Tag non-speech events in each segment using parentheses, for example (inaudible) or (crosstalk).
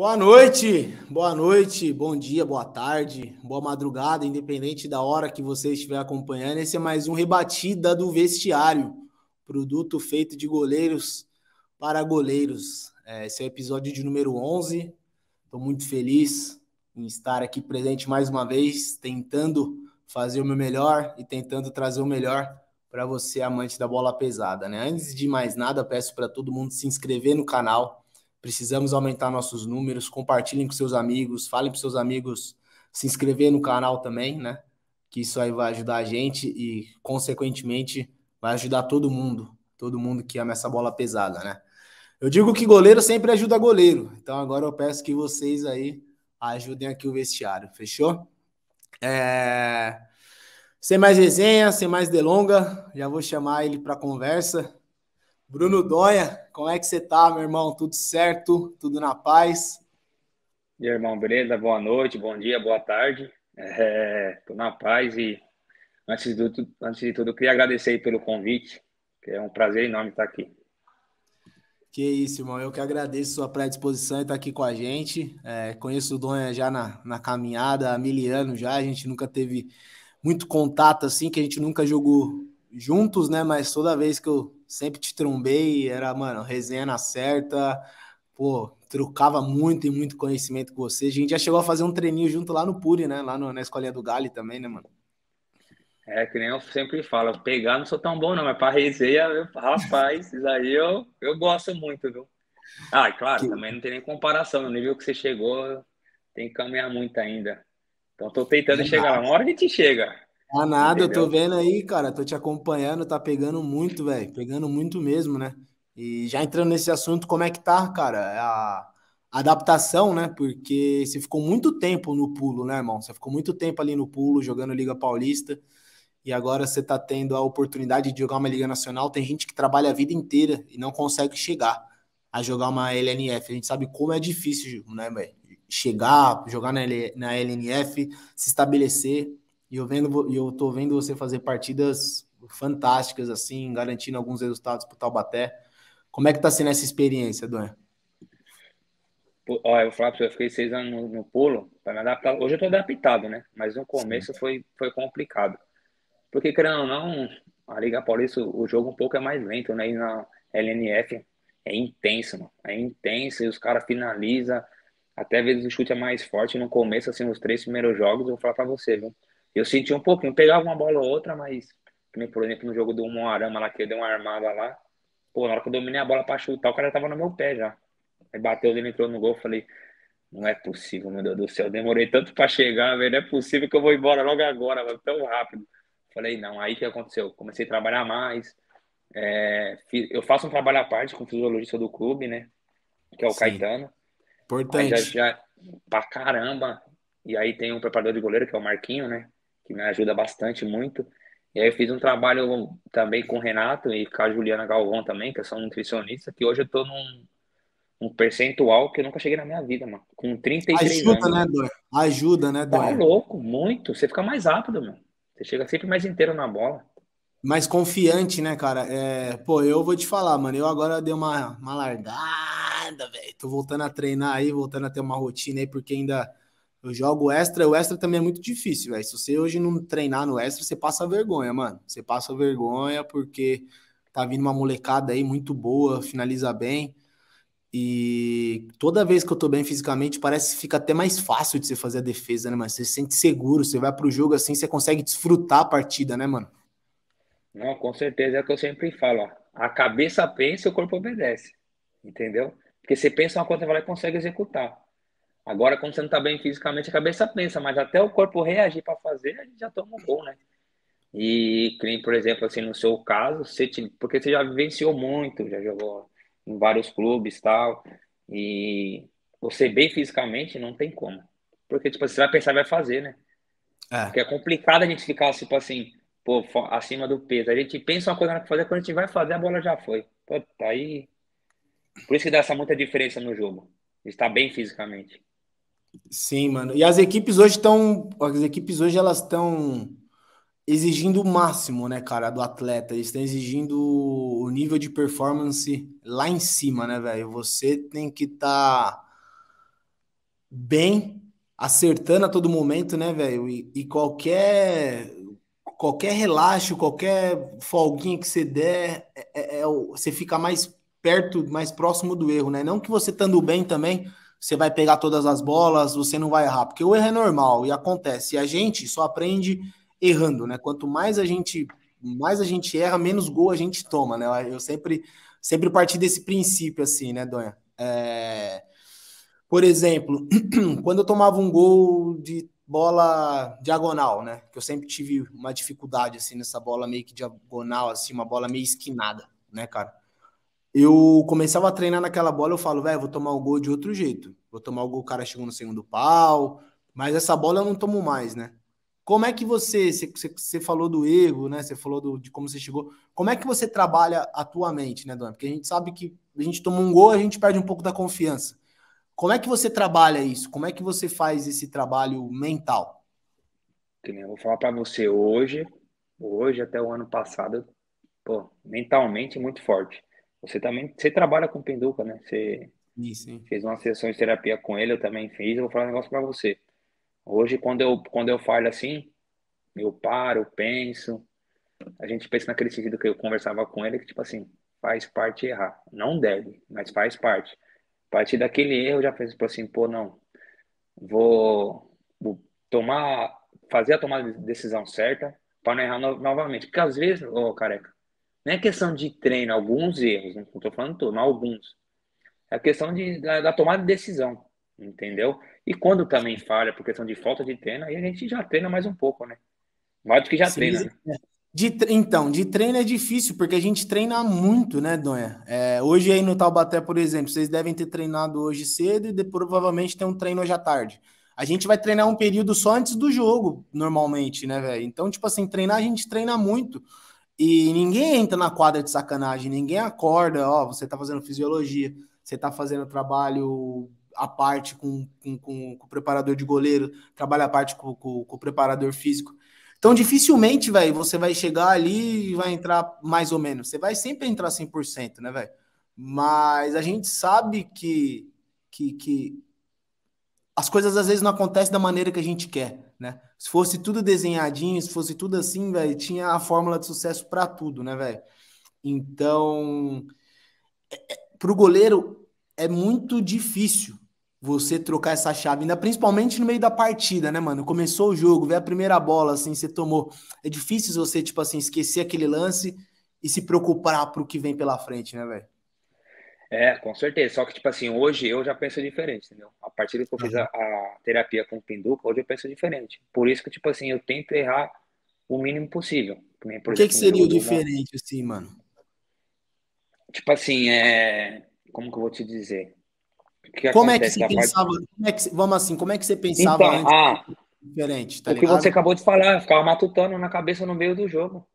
Boa noite, boa noite, bom dia, boa tarde, boa madrugada, independente da hora que você estiver acompanhando. Esse é mais um Rebatida do Vestiário, produto feito de goleiros para goleiros. É, esse é o episódio de número 11. Estou muito feliz em estar aqui presente mais uma vez, tentando fazer o meu melhor e tentando trazer o melhor para você, amante da bola pesada. Né? Antes de mais nada, peço para todo mundo se inscrever no canal. Precisamos aumentar nossos números. Compartilhem com seus amigos, falem para seus amigos se inscrever no canal também, né? Que isso aí vai ajudar a gente e, consequentemente, vai ajudar todo mundo, todo mundo que ama essa bola pesada, né? Eu digo que goleiro sempre ajuda goleiro. Então agora eu peço que vocês aí ajudem aqui o vestiário, fechou? É... Sem mais resenha, sem mais delonga, já vou chamar ele para conversa. Bruno Dóia, como é que você tá, meu irmão? Tudo certo? Tudo na paz? E aí, irmão, beleza? Boa noite, bom dia, boa tarde. É, tô na paz e antes de, tudo, antes de tudo, eu queria agradecer pelo convite, que é um prazer enorme estar aqui. Que isso, irmão. Eu que agradeço sua predisposição e estar aqui com a gente. É, conheço o Dóia já na, na caminhada há mil anos já. A gente nunca teve muito contato assim, que a gente nunca jogou juntos, né? Mas toda vez que eu sempre te trombei, era, mano, resenha na certa, pô, trocava muito e muito conhecimento com você. A gente já chegou a fazer um treininho junto lá no Puri, né? Lá no, na escolinha do Gali também, né, mano? É, que nem eu sempre falo, pegar não sou tão bom não, mas para resenha, eu, rapaz, isso aí eu, eu gosto muito, viu? Ah, e claro, que... também não tem nem comparação, no nível que você chegou, tem que caminhar muito ainda. Então tô tentando é chegar lá. Uma hora a gente chega. Ah, nada, entendeu? eu tô vendo aí, cara. Tô te acompanhando, tá pegando muito, velho. Pegando muito mesmo, né? E já entrando nesse assunto, como é que tá, cara? A adaptação, né? Porque você ficou muito tempo no pulo, né, irmão? Você ficou muito tempo ali no pulo, jogando Liga Paulista. E agora você tá tendo a oportunidade de jogar uma Liga Nacional. Tem gente que trabalha a vida inteira e não consegue chegar a jogar uma LNF. A gente sabe como é difícil, né, velho? chegar, jogar na, L, na LNF, se estabelecer. E eu vendo, eu tô vendo você fazer partidas fantásticas, assim, garantindo alguns resultados para o Taubaté. Como é que tá sendo essa experiência, Duan? Olha, eu vou falar para você, eu fiquei seis anos no, no pulo para me adaptar. Hoje eu tô adaptado, né? Mas no começo foi, foi complicado. Porque, querendo ou não, a Liga Paulista, o jogo um pouco é mais lento, né? E na LNF é intenso, mano. É intenso e os caras finalizam até às vezes o chute é mais forte no começo, assim, nos três primeiros jogos, eu vou falar pra você, viu? Eu senti um pouquinho, pegava uma bola ou outra, mas, por exemplo, no jogo do Moarama lá, que eu dei uma armada lá, pô, na hora que eu dominei a bola pra chutar, o cara tava no meu pé já. Aí bateu, ele entrou no gol, falei, não é possível, meu Deus do céu, eu demorei tanto pra chegar, velho, não é possível que eu vou embora logo agora, mano, tão rápido. Falei, não, aí que aconteceu? Comecei a trabalhar mais, é, eu faço um trabalho à parte com o fisiologista do clube, né, que é o Sim. Caetano, Importante. Já, já, pra caramba. E aí tem um preparador de goleiro, que é o Marquinho, né? Que me ajuda bastante, muito. E aí eu fiz um trabalho também com o Renato e com a Juliana Galvão também, que são nutricionistas, que hoje eu tô num um percentual que eu nunca cheguei na minha vida, mano. Com 33 Ajuda, anos. né, Dor? Ajuda, né, Dor? Tá louco, muito. Você fica mais rápido, mano. Você chega sempre mais inteiro na bola. Mais confiante, né, cara? É, pô, eu vou te falar, mano. Eu agora dei uma, uma largada velho. Tô voltando a treinar aí, voltando a ter uma rotina aí, porque ainda eu jogo extra. O extra também é muito difícil, velho. Se você hoje não treinar no extra, você passa vergonha, mano. Você passa vergonha porque tá vindo uma molecada aí muito boa, finaliza bem. E toda vez que eu tô bem fisicamente, parece que fica até mais fácil de você fazer a defesa, né, mano? Você se sente seguro, você vai pro jogo assim, você consegue desfrutar a partida, né, mano? Não, com certeza é o que eu sempre falo, ó. A cabeça pensa e o corpo obedece. Entendeu? Porque você pensa uma coisa, vai lá e consegue executar. Agora, quando você não está bem fisicamente, a cabeça pensa, mas até o corpo reagir para fazer, a gente já toma um gol, né? E, por exemplo, assim, no seu caso, você te, porque você já vivenciou muito, já jogou em vários clubes e tal, e você bem fisicamente não tem como. Porque, tipo, você vai pensar, vai fazer, né? É. Porque é complicado a gente ficar, tipo assim, pô, acima do peso. A gente pensa uma coisa para fazer, quando a gente vai fazer, a bola já foi. Pô, tá aí por isso que dá essa muita diferença no jogo. Está bem fisicamente. Sim, mano. E as equipes hoje estão. As equipes hoje elas estão exigindo o máximo, né, cara, do atleta. Eles estão exigindo o nível de performance lá em cima, né, velho? Você tem que estar tá bem, acertando a todo momento, né, velho? E, e, qualquer qualquer relaxo, qualquer folguinha que você der, é, é, é, você fica mais perto, mais próximo do erro, né? Não que você estando bem também, você vai pegar todas as bolas, você não vai errar, porque o erro é normal e acontece. E a gente só aprende errando, né? Quanto mais a gente mais a gente erra, menos gol a gente toma, né? Eu sempre sempre parti desse princípio assim, né, Donha? É... Por exemplo, (clears throat) quando eu tomava um gol de bola diagonal, né? Que eu sempre tive uma dificuldade assim nessa bola meio que diagonal, assim, uma bola meio esquinada, né, cara? Eu começava a treinar naquela bola, eu falo, velho, vou tomar o gol de outro jeito. Vou tomar o gol, o cara chegou no segundo pau, mas essa bola eu não tomo mais, né? Como é que você, você, falou do erro, né? Você falou do, de como você chegou. Como é que você trabalha atualmente, né, Dona? Porque a gente sabe que a gente toma um gol, a gente perde um pouco da confiança. Como é que você trabalha isso? Como é que você faz esse trabalho mental? Eu vou falar para você hoje, hoje até o ano passado, pô, mentalmente muito forte. Você também, você trabalha com Penduca, né? Você sim, fez uma sessão de terapia com ele, eu também fiz. Eu vou falar um negócio para você. Hoje, quando eu, quando eu falo assim, eu paro, penso. A gente pensa naquele sentido que eu conversava com ele, que tipo assim, faz parte errar. Não deve, mas faz parte. A partir daquele erro, eu já penso tipo assim, pô, não, vou, vou tomar, fazer a tomada de decisão certa para não errar no, novamente. Porque às vezes, ô oh, careca, não é questão de treino, alguns erros, não estou falando todo, mas alguns. É questão de, da, da, tomada de decisão, entendeu? E quando também falha por questão de falta de treino, aí a gente já treina mais um pouco, né? Mais do que já Sim, treina, né? De, então, de treino é difícil, porque a gente treina muito, né, Donha? É, hoje aí no Taubaté, por exemplo, vocês devem ter treinado hoje cedo e depois, provavelmente tem um treino hoje à tarde. A gente vai treinar um período só antes do jogo, normalmente, né, velho? Então, tipo assim, treinar a gente treina muito. E ninguém entra na quadra de sacanagem, ninguém acorda, ó, você tá fazendo fisiologia, você tá fazendo trabalho à parte com, com, com, com o preparador de goleiro, trabalha à parte com, com, com o preparador físico. Então, dificilmente, velho, você vai chegar ali e vai entrar mais ou menos. Você vai sempre entrar 100%, né, velho? Mas a gente sabe que, que, que as coisas às vezes não acontecem da maneira que a gente quer, né? Se fosse tudo desenhadinho, se fosse tudo assim, velho, tinha a fórmula de sucesso para tudo, né, velho? Então, é, é, para o goleiro é muito difícil você trocar essa chave, ainda principalmente no meio da partida, né, mano? Começou o jogo, vê a primeira bola, assim, você tomou. É difícil você, tipo assim, esquecer aquele lance e se preocupar pro que vem pela frente, né, velho? É, com certeza. Só que, tipo assim, hoje eu já penso diferente, entendeu? A partir do que eu fiz a, a terapia com o Pinduca, hoje eu penso diferente. Por isso que, tipo assim, eu tento errar o mínimo possível. Por o que, que seria o diferente, assim, mano? Tipo assim, é... Como que eu vou te dizer? Que como é que você pensava? Parte... É que, vamos assim, como é que você pensava então, antes? Ah, diferente, tá o ligado? que você acabou de falar, eu ficava matutando na cabeça no meio do jogo.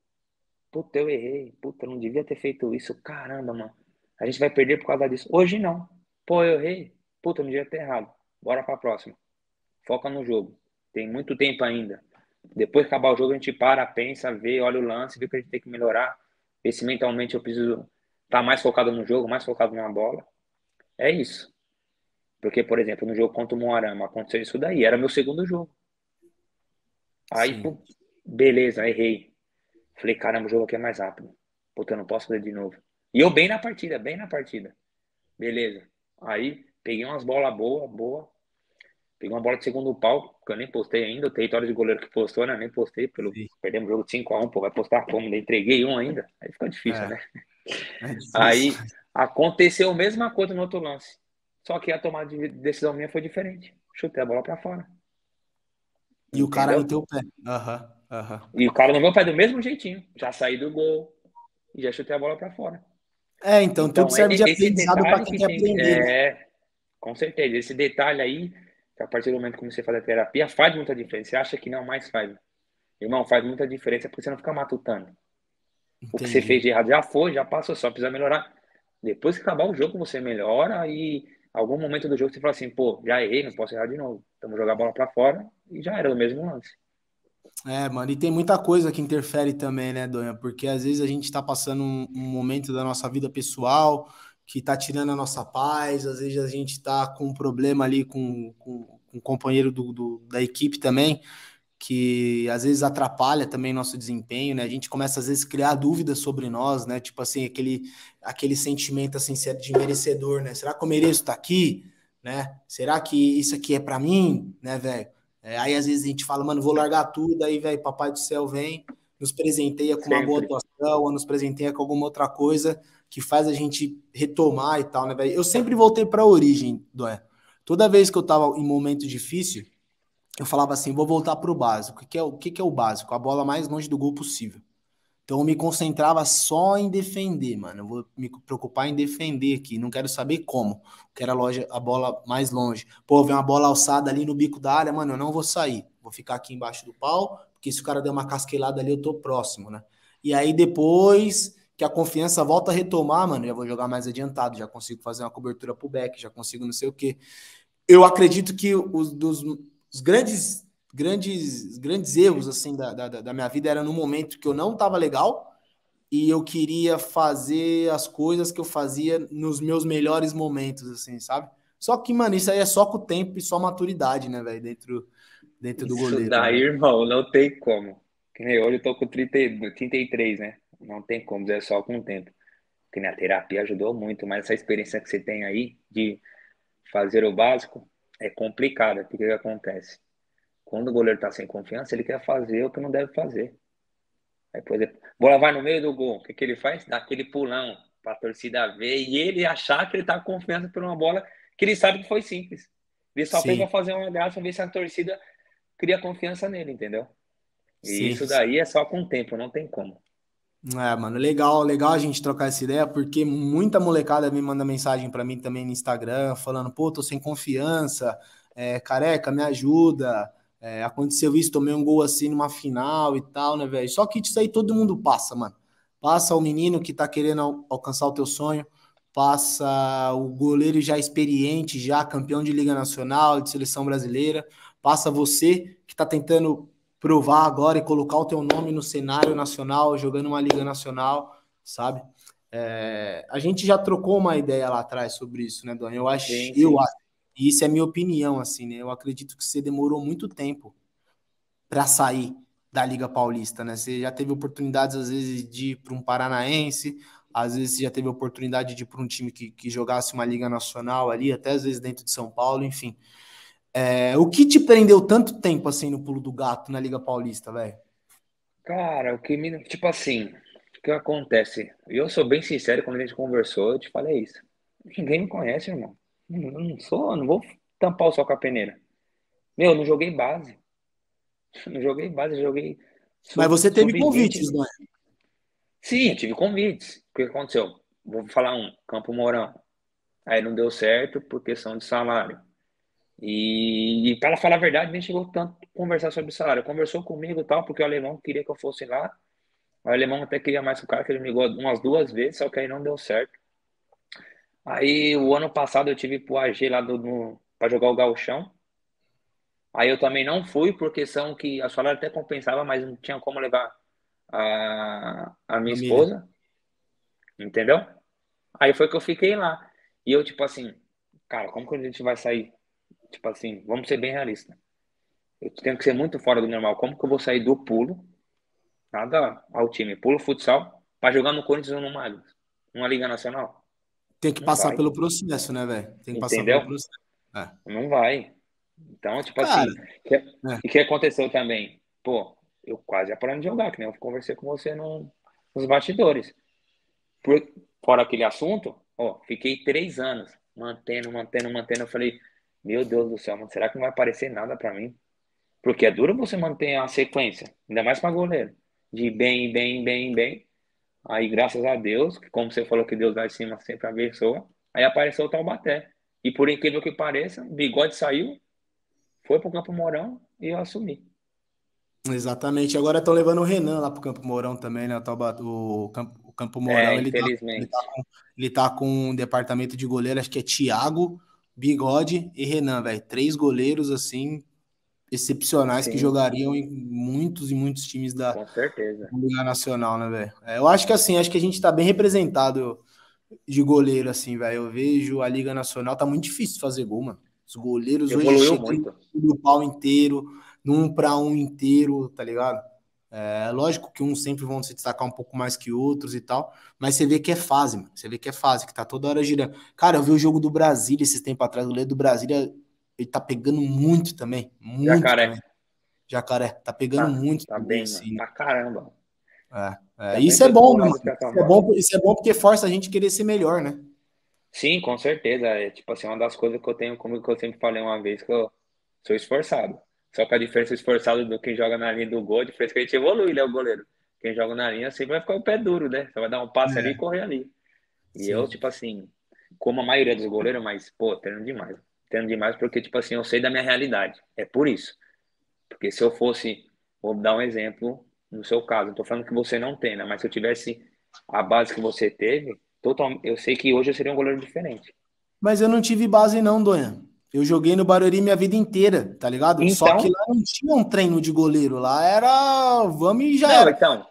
Puta, eu errei. Puta, eu não devia ter feito isso. Caramba, mano. A gente vai perder por causa disso. Hoje não. Pô, eu errei. Puta, não devia ter errado. Bora pra próxima. Foca no jogo. Tem muito tempo ainda. Depois que acabar o jogo, a gente para, pensa, vê, olha o lance, vê que a gente tem que melhorar. Vê se mentalmente eu preciso estar tá mais focado no jogo, mais focado na bola. É isso. Porque, por exemplo, no jogo contra o Moarama, aconteceu isso daí. Era meu segundo jogo. Aí, pô, beleza, errei. Falei, caramba, o jogo aqui é mais rápido. Puta, eu não posso fazer de novo. E eu bem na partida, bem na partida. Beleza. Aí peguei umas bolas boas, boa. Peguei uma bola de segundo pau, que eu nem postei ainda. O território de goleiro que postou, né? Nem postei. Pelo... Perdemos o jogo de 5x1, pô, vai postar como? entreguei um ainda. Aí fica difícil, é. né? É difícil. Aí aconteceu a mesma coisa no outro lance. Só que a tomada de decisão minha foi diferente. Chutei a bola pra fora. E o cara no teu pé. Aham, uhum, aham. Uhum. E o cara no meu pé do mesmo jeitinho. Já saí do gol e já chutei a bola pra fora. É, então, então tudo serve de aprendizado para quem quer aprender. É, com certeza. Esse detalhe aí, que a partir do momento que comecei a fazer terapia, faz muita diferença. Você acha que não, mais faz. Irmão, faz muita diferença porque você não fica matutando. Entendi. O que você fez de errado já foi, já passou, só precisa melhorar. Depois que acabar o jogo, você melhora e algum momento do jogo você fala assim, pô, já errei, não posso errar de novo. Então vou jogar a bola para fora e já era o mesmo lance. É, mano, e tem muita coisa que interfere também, né, Donha? Porque às vezes a gente tá passando um, um momento da nossa vida pessoal que tá tirando a nossa paz, às vezes a gente tá com um problema ali com, com, com um companheiro do, do, da equipe também, que às vezes atrapalha também nosso desempenho, né? A gente começa às vezes a criar dúvidas sobre nós, né? Tipo assim, aquele, aquele sentimento assim de merecedor, né? Será que eu mereço estar aqui, né? Será que isso aqui é para mim, né, velho? É, aí às vezes a gente fala, mano, vou largar tudo, aí, velho, papai do céu vem, nos presenteia com Sempre. uma boa atuação, ou nos presenteia com alguma outra coisa que faz a gente retomar e tal, né, velho? Eu sempre voltei para a origem, Doé. Toda vez que eu tava em momento difícil, eu falava assim, vou voltar para o básico. O que é, o que é o básico? A bola mais longe do gol possível. Então eu me concentrava só em defender, mano. Eu vou me preocupar em defender aqui. Não quero saber como. Quero a, loja, a bola mais longe. Pô, vem uma bola alçada ali no bico da área, mano. Eu não vou sair. Vou ficar aqui embaixo do pau, porque se o cara der uma casquelada ali, eu tô próximo, né? E aí depois que a confiança volta a retomar, mano, já vou jogar mais adiantado. Já consigo fazer uma cobertura pro back, já consigo não sei o quê. Eu acredito que os dos os grandes, grandes, grandes erros assim da, da, da minha vida era no momento que eu não estava legal e eu queria fazer as coisas que eu fazia nos meus melhores momentos, assim, sabe? Só que, mano, isso aí é só com o tempo e só maturidade, né, velho, dentro, dentro do goleiro. Isso daí, né? irmão, não tem como. Hoje eu tô com 30, 33, né? Não tem como, é só com o tempo. Que nem a terapia ajudou muito, mas essa experiência que você tem aí de fazer o básico, é complicada. O que, que acontece? Quando o goleiro está sem confiança, ele quer fazer o que não deve fazer. Aí, por exemplo, bola vai no meio do gol. O que, que ele faz? Dá aquele pulão para a torcida ver e ele achar que ele está com confiança por uma bola que ele sabe que foi simples. Ele só Sim. fez para fazer uma graça, ver se a torcida cria confiança nele, entendeu? E Sim. isso daí é só com o tempo, não tem como. É, mano, legal, legal a gente trocar essa ideia, porque muita molecada me manda mensagem para mim também no Instagram, falando, pô, tô sem confiança, é, careca, me ajuda, é, aconteceu isso, tomei um gol assim numa final e tal, né, velho? Só que isso aí todo mundo passa, mano. Passa o menino que tá querendo alcançar o teu sonho, passa o goleiro já experiente, já campeão de Liga Nacional, de seleção brasileira, passa você que tá tentando provar agora e colocar o teu nome no cenário nacional, jogando uma liga nacional, sabe? É, a gente já trocou uma ideia lá atrás sobre isso, né, Dona? Eu acho, sim, sim. eu acho, e isso é minha opinião, assim, né? Eu acredito que você demorou muito tempo para sair da Liga Paulista, né? Você já teve oportunidades, às vezes, de ir para um Paranaense, às vezes você já teve oportunidade de ir para um time que, que jogasse uma Liga Nacional ali, até às vezes dentro de São Paulo, enfim. É, o que te prendeu tanto tempo assim no pulo do gato na Liga Paulista, velho? Cara, o que me. Tipo assim, o que acontece? Eu sou bem sincero, quando a gente conversou, eu te falei isso. Ninguém me conhece, irmão. Eu não sou, não vou tampar o sol com a peneira. Meu, eu não joguei base. Não joguei base, joguei. Mas você teve convites, não é? Sim, eu tive convites. O que aconteceu? Vou falar um, Campo Mourão. Aí não deu certo por questão de salário. E, e para falar a verdade, nem chegou tanto a conversar sobre salário. Conversou comigo e tal, porque o alemão queria que eu fosse lá. O alemão até queria mais o cara, que ele me ligou umas duas vezes, só que aí não deu certo. Aí o ano passado eu tive pro AG lá do, para jogar o gauchão. Aí eu também não fui, por questão que a salário até compensava, mas não tinha como levar a, a minha esposa. Entendeu? Aí foi que eu fiquei lá. E eu, tipo assim, cara, como que a gente vai sair Tipo assim, vamos ser bem realistas. Eu tenho que ser muito fora do normal. Como que eu vou sair do pulo, nada ao time, pulo futsal, para jogar no Corinthians ou no Magno? Uma Liga Nacional? Tem que não passar vai. pelo processo, né, velho? Tem que passar Entendeu? pelo processo. É. Não vai. Então, tipo Cara, assim, que, é. e que aconteceu também? Pô, eu quase aprendi de jogar, que nem eu conversei com você no, nos bastidores. Por, fora aquele assunto, ó, fiquei três anos mantendo, mantendo, mantendo. Eu falei, meu Deus do céu, mano, será que não vai aparecer nada para mim? Porque é duro você manter a sequência, ainda mais para goleiro, de bem, bem, bem, bem. Aí, graças a Deus, que como você falou que Deus lá em cima sempre abençoa, aí apareceu o Taubaté. E por incrível que pareça, o bigode saiu, foi pro Campo Mourão e eu assumi. Exatamente. Agora estão levando o Renan lá pro Campo Mourão também, né? O, Taubat... o, Campo... o Campo Mourão, é, ele, tá, ele, tá com... ele tá com um departamento de goleiro, acho que é Thiago, Bigode e Renan, velho. Três goleiros, assim, excepcionais Sim. que jogariam em muitos e muitos times da. Liga Nacional, né, velho? É, eu acho que assim, acho que a gente tá bem representado de goleiro, assim, velho. Eu vejo a Liga Nacional, tá muito difícil fazer gol, mano. Os goleiros Evoluiu hoje muito. do pau inteiro, num para um inteiro, tá ligado? É lógico que uns sempre vão se destacar um pouco mais que outros e tal, mas você vê que é fase, mano. Você vê que é fase, que tá toda hora girando. Cara, eu vi o jogo do Brasília esses tempos atrás, o goleiro do Brasília, ele tá pegando muito também. Muito Jacaré. Também. Jacaré, tá pegando Tá- muito. Tá bem, assim, mano. Pra caramba. É, é, Também isso é bom, mano. Isso é bom, isso é bom porque força a gente querer ser melhor, né? Sim, com certeza. É tipo assim, uma das coisas que eu tenho que eu sempre falei uma vez que eu sou esforçado. Só que a diferença do esforçado do quem joga na linha do gol, a diferença é que a gente evolui, né, o goleiro. Quem joga na linha sempre vai ficar o pé duro, né? Você vai dar um passe É. ali e correr ali. E Sim. eu, tipo assim, como a maioria dos goleiros, mas, pô, treino demais. Treino demais porque, tipo assim, eu sei da minha realidade. É por isso. Porque se eu fosse, vou dar um exemplo no seu caso, eu tô falando que você não tem, né? Mas se eu tivesse a base que você teve, total, eu sei que hoje eu seria um goleiro diferente. Mas eu não tive base, não, Donha. Eu joguei no Barueri minha vida inteira, tá ligado? Só Então? que lá não tinha um treino de goleiro. Lá era vamos e já Não, era. então.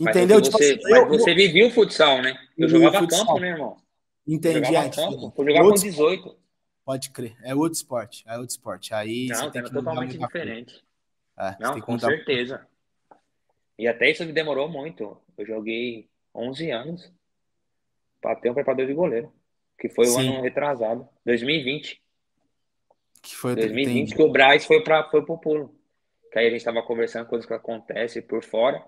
Mas Entendeu? é que Tipo você, assim, mas eu- você vivia o futsal, né? Eu o jogava futsal. campo, né, irmão? Eu Entendi. jogava É, campo. Eu jogava com Outro- 18. Pode crer. É outro esporte. É outro esporte. Aí você Não, que mudar totalmente diferente. É, você Não, com mudar- certeza. E até isso me demorou muito. Eu joguei 11 anos para ter um preparador de goleiro, que foi o Sim. ano retrasado, 2020. Que foi 2020 entendi. que o Braz foi para foi pro pulo. Que aí a gente tava conversando coisas que acontecem por fora.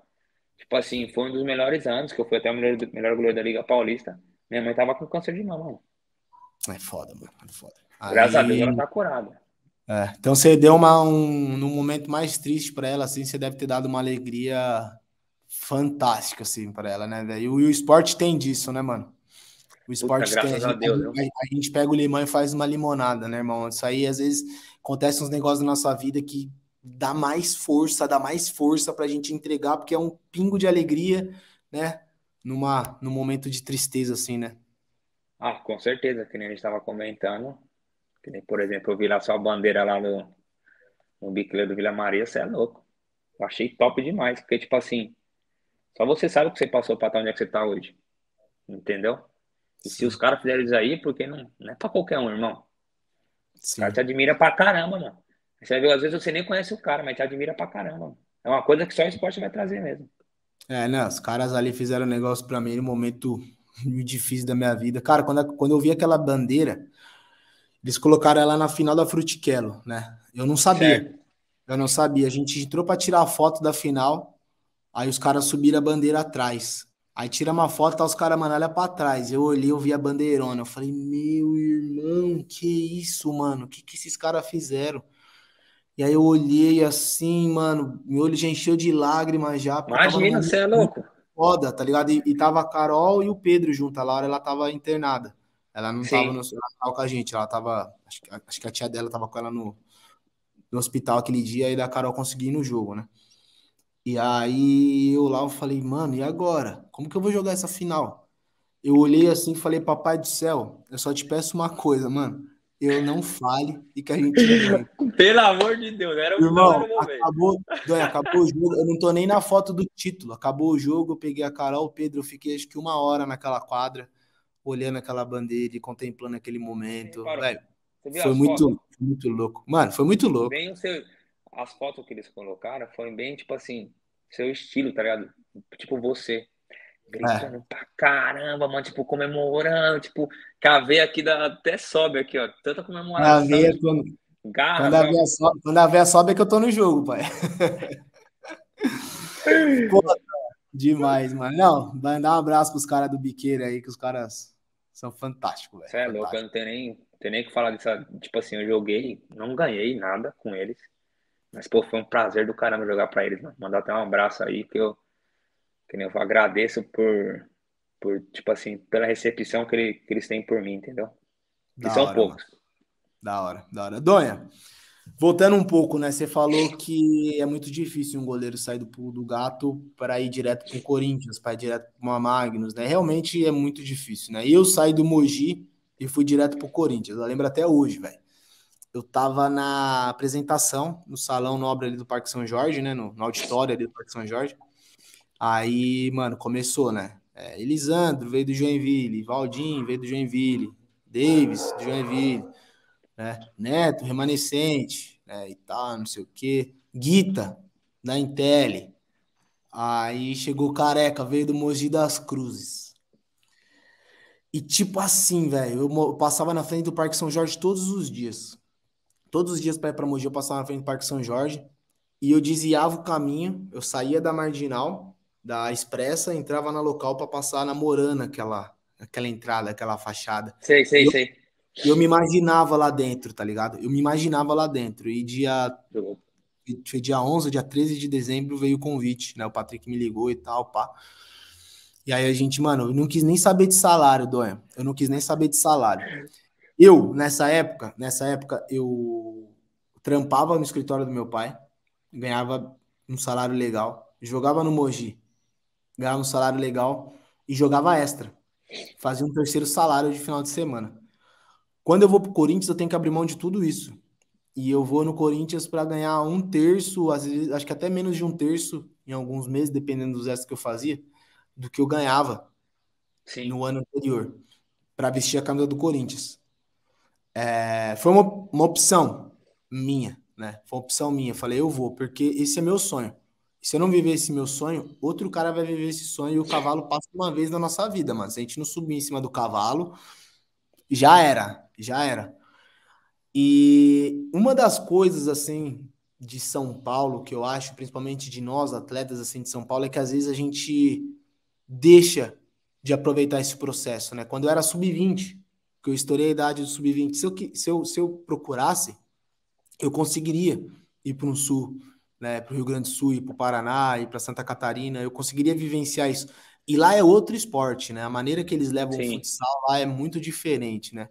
Tipo assim, foi um dos melhores anos, que eu fui até o melhor, melhor goleiro da Liga Paulista. Minha mãe tava com câncer de mama, mano. É foda, mano. É foda. Graças a Aí- Deus ela tá curada. É, então você deu uma um no momento mais triste pra ela assim, você deve ter dado uma alegria fantástica assim pra ela, né, velho? E o, esporte tem disso, né, mano? O esporte tem. graças a Deus, a, a gente pega o limão e faz uma limonada, né, irmão? Isso aí às vezes acontece uns negócios na nossa vida que dá mais força, dá mais força pra gente entregar, porque é um pingo de alegria, né? Numa num momento de tristeza assim, né? Ah, com certeza, que nem a gente tava comentando. Que nem, por exemplo, eu vi lá sua bandeira lá no, no biqueiro do Vila Maria, você é louco. Eu achei top demais, porque, tipo assim, só você sabe o que você passou pra estar onde é que você tá hoje. Entendeu? E se Sim. os caras fizeram isso aí, porque não, não é pra qualquer um, irmão. O Sim. cara te admira pra caramba, mano. Você às vezes você nem conhece o cara, mas te admira pra caramba. mano. É uma coisa que só o esporte vai trazer mesmo. É, né? Os caras ali fizeram um negócio pra mim no momento (laughs) difícil da minha vida. Cara, quando, quando eu vi aquela bandeira, eles colocaram ela na final da Frutiquelo, né? Eu não sabia. Certo. Eu não sabia. A gente entrou pra tirar a foto da final, aí os caras subiram a bandeira atrás. Aí tira uma foto, tá os caras, mano, olha pra trás. Eu olhei, eu vi a bandeirona. Eu falei, meu irmão, que isso, mano? O que, que esses caras fizeram? E aí eu olhei assim, mano, meu olho já encheu de lágrimas já. Imagina, você é louco. foda, tá ligado? E, e tava a Carol e o Pedro junto. A Laura, ela tava internada. Ela não tava Sim. no hospital com a gente. Ela tava. Acho, que- acho que a tia dela tava com ela no, no hospital aquele dia e da Carol conseguir ir no jogo, né? E aí eu lá eu falei, mano, e agora? Como que eu vou jogar essa final? Eu olhei assim e falei, papai do céu, eu só te peço uma coisa, mano. Eu não fale e que a gente. (laughs) Pelo amor de Deus, era o Irmão, acabou, Donha, acabou o jogo. Eu não tô nem na foto do título. Acabou o jogo, eu peguei a Carol, o Pedro, eu fiquei acho que uma hora naquela quadra, olhando aquela bandeira e contemplando aquele momento. Velho, foi muito, fotos? muito louco. Mano, foi muito louco. Bem seu, as fotos que eles colocaram foram bem, tipo assim, seu estilo, tá ligado? Tipo você. Gritando pra caramba, mano, tipo, comemorando, tipo, que a veia aqui dá, até sobe aqui, ó. Tanta A comemoração, veia, tipo, quando, garra, quando, a veia sobe, quando a veia sobe é que eu tô no jogo, pai. (laughs) Pô, demais, mano. Não, mandar um abraço pros caras do Biqueiro aí, que os caras são fantásticos, velho. Você é louco, eu não tenho nem, tenho nem o que falar dessa. Tipo assim, eu joguei, não ganhei nada com eles. Mas, pô, foi um prazer do caramba jogar pra eles, mano. Mandar até um abraço aí, que eu, que eu agradeço por, por, tipo assim, pela recepção que, ele- que eles têm por mim, entendeu? Que Da são hora, mano. poucos. Da hora, da hora. Donha, voltando um pouco, né? Você falou que é muito difícil um goleiro sair do pulo do gato para ir direto para o Corinthians, para ir direto para uma Magnus, né? Realmente é muito difícil, né? Eu saí do Mogi e fui direto para o Corinthians. Eu lembro até hoje, velho. Eu tava na apresentação no salão nobre ali do Parque São Jorge, né? No, no auditório ali do Parque São Jorge. Aí, mano, começou, né? É, Elisandro veio do Joinville, Valdim veio do Joinville, Davis do Joinville, né? Neto, remanescente, né? e tal, não sei o quê. Guita, da Intel. Aí chegou Careca, veio do Mogi das Cruzes. E tipo assim, velho, eu passava na frente do Parque São Jorge todos os dias. Todos os dias para ir para Mogi eu passava na frente do Parque São Jorge e eu desviava o caminho, eu saía da marginal, da expressa, entrava na local para passar namorando aquela aquela entrada, aquela fachada. Sei, sei, eu, sei. Eu me imaginava lá dentro, tá ligado? Eu me imaginava lá dentro. E dia foi dia 11, dia 13 de dezembro veio o convite, né? O Patrick me ligou e tal, pá. E aí a gente, mano, eu não quis nem saber de salário, Dóia. Eu não quis nem saber de salário. Eu, nessa época, nessa época, eu trampava no escritório do meu pai, ganhava um salário legal, jogava no Mogi, ganhava um salário legal e jogava extra. Fazia um terceiro salário de final de semana. Quando eu vou pro Corinthians, eu tenho que abrir mão de tudo isso. E eu vou no Corinthians para ganhar um terço, às vezes, acho que até menos de um terço em alguns meses, dependendo dos extras que eu fazia, do que eu ganhava Sim. no ano anterior, para vestir a camisa do Corinthians. É, foi uma, uma opção minha, né? Foi uma opção minha. Falei, eu vou, porque esse é meu sonho. Se eu não viver esse meu sonho, outro cara vai viver esse sonho e o cavalo passa uma vez na nossa vida, mas se a gente não subir em cima do cavalo, já era, já era. E uma das coisas assim de São Paulo que eu acho, principalmente de nós atletas assim de São Paulo, é que às vezes a gente deixa de aproveitar esse processo, né? Quando eu era sub-20, que eu estourei a idade do sub-20, se eu, se, eu, se eu procurasse, eu conseguiria ir para o sul, né? Para o Rio Grande do Sul, ir para o Paraná, ir para Santa Catarina, eu conseguiria vivenciar isso. E lá é outro esporte, né? A maneira que eles levam Sim. o futsal lá é muito diferente, né?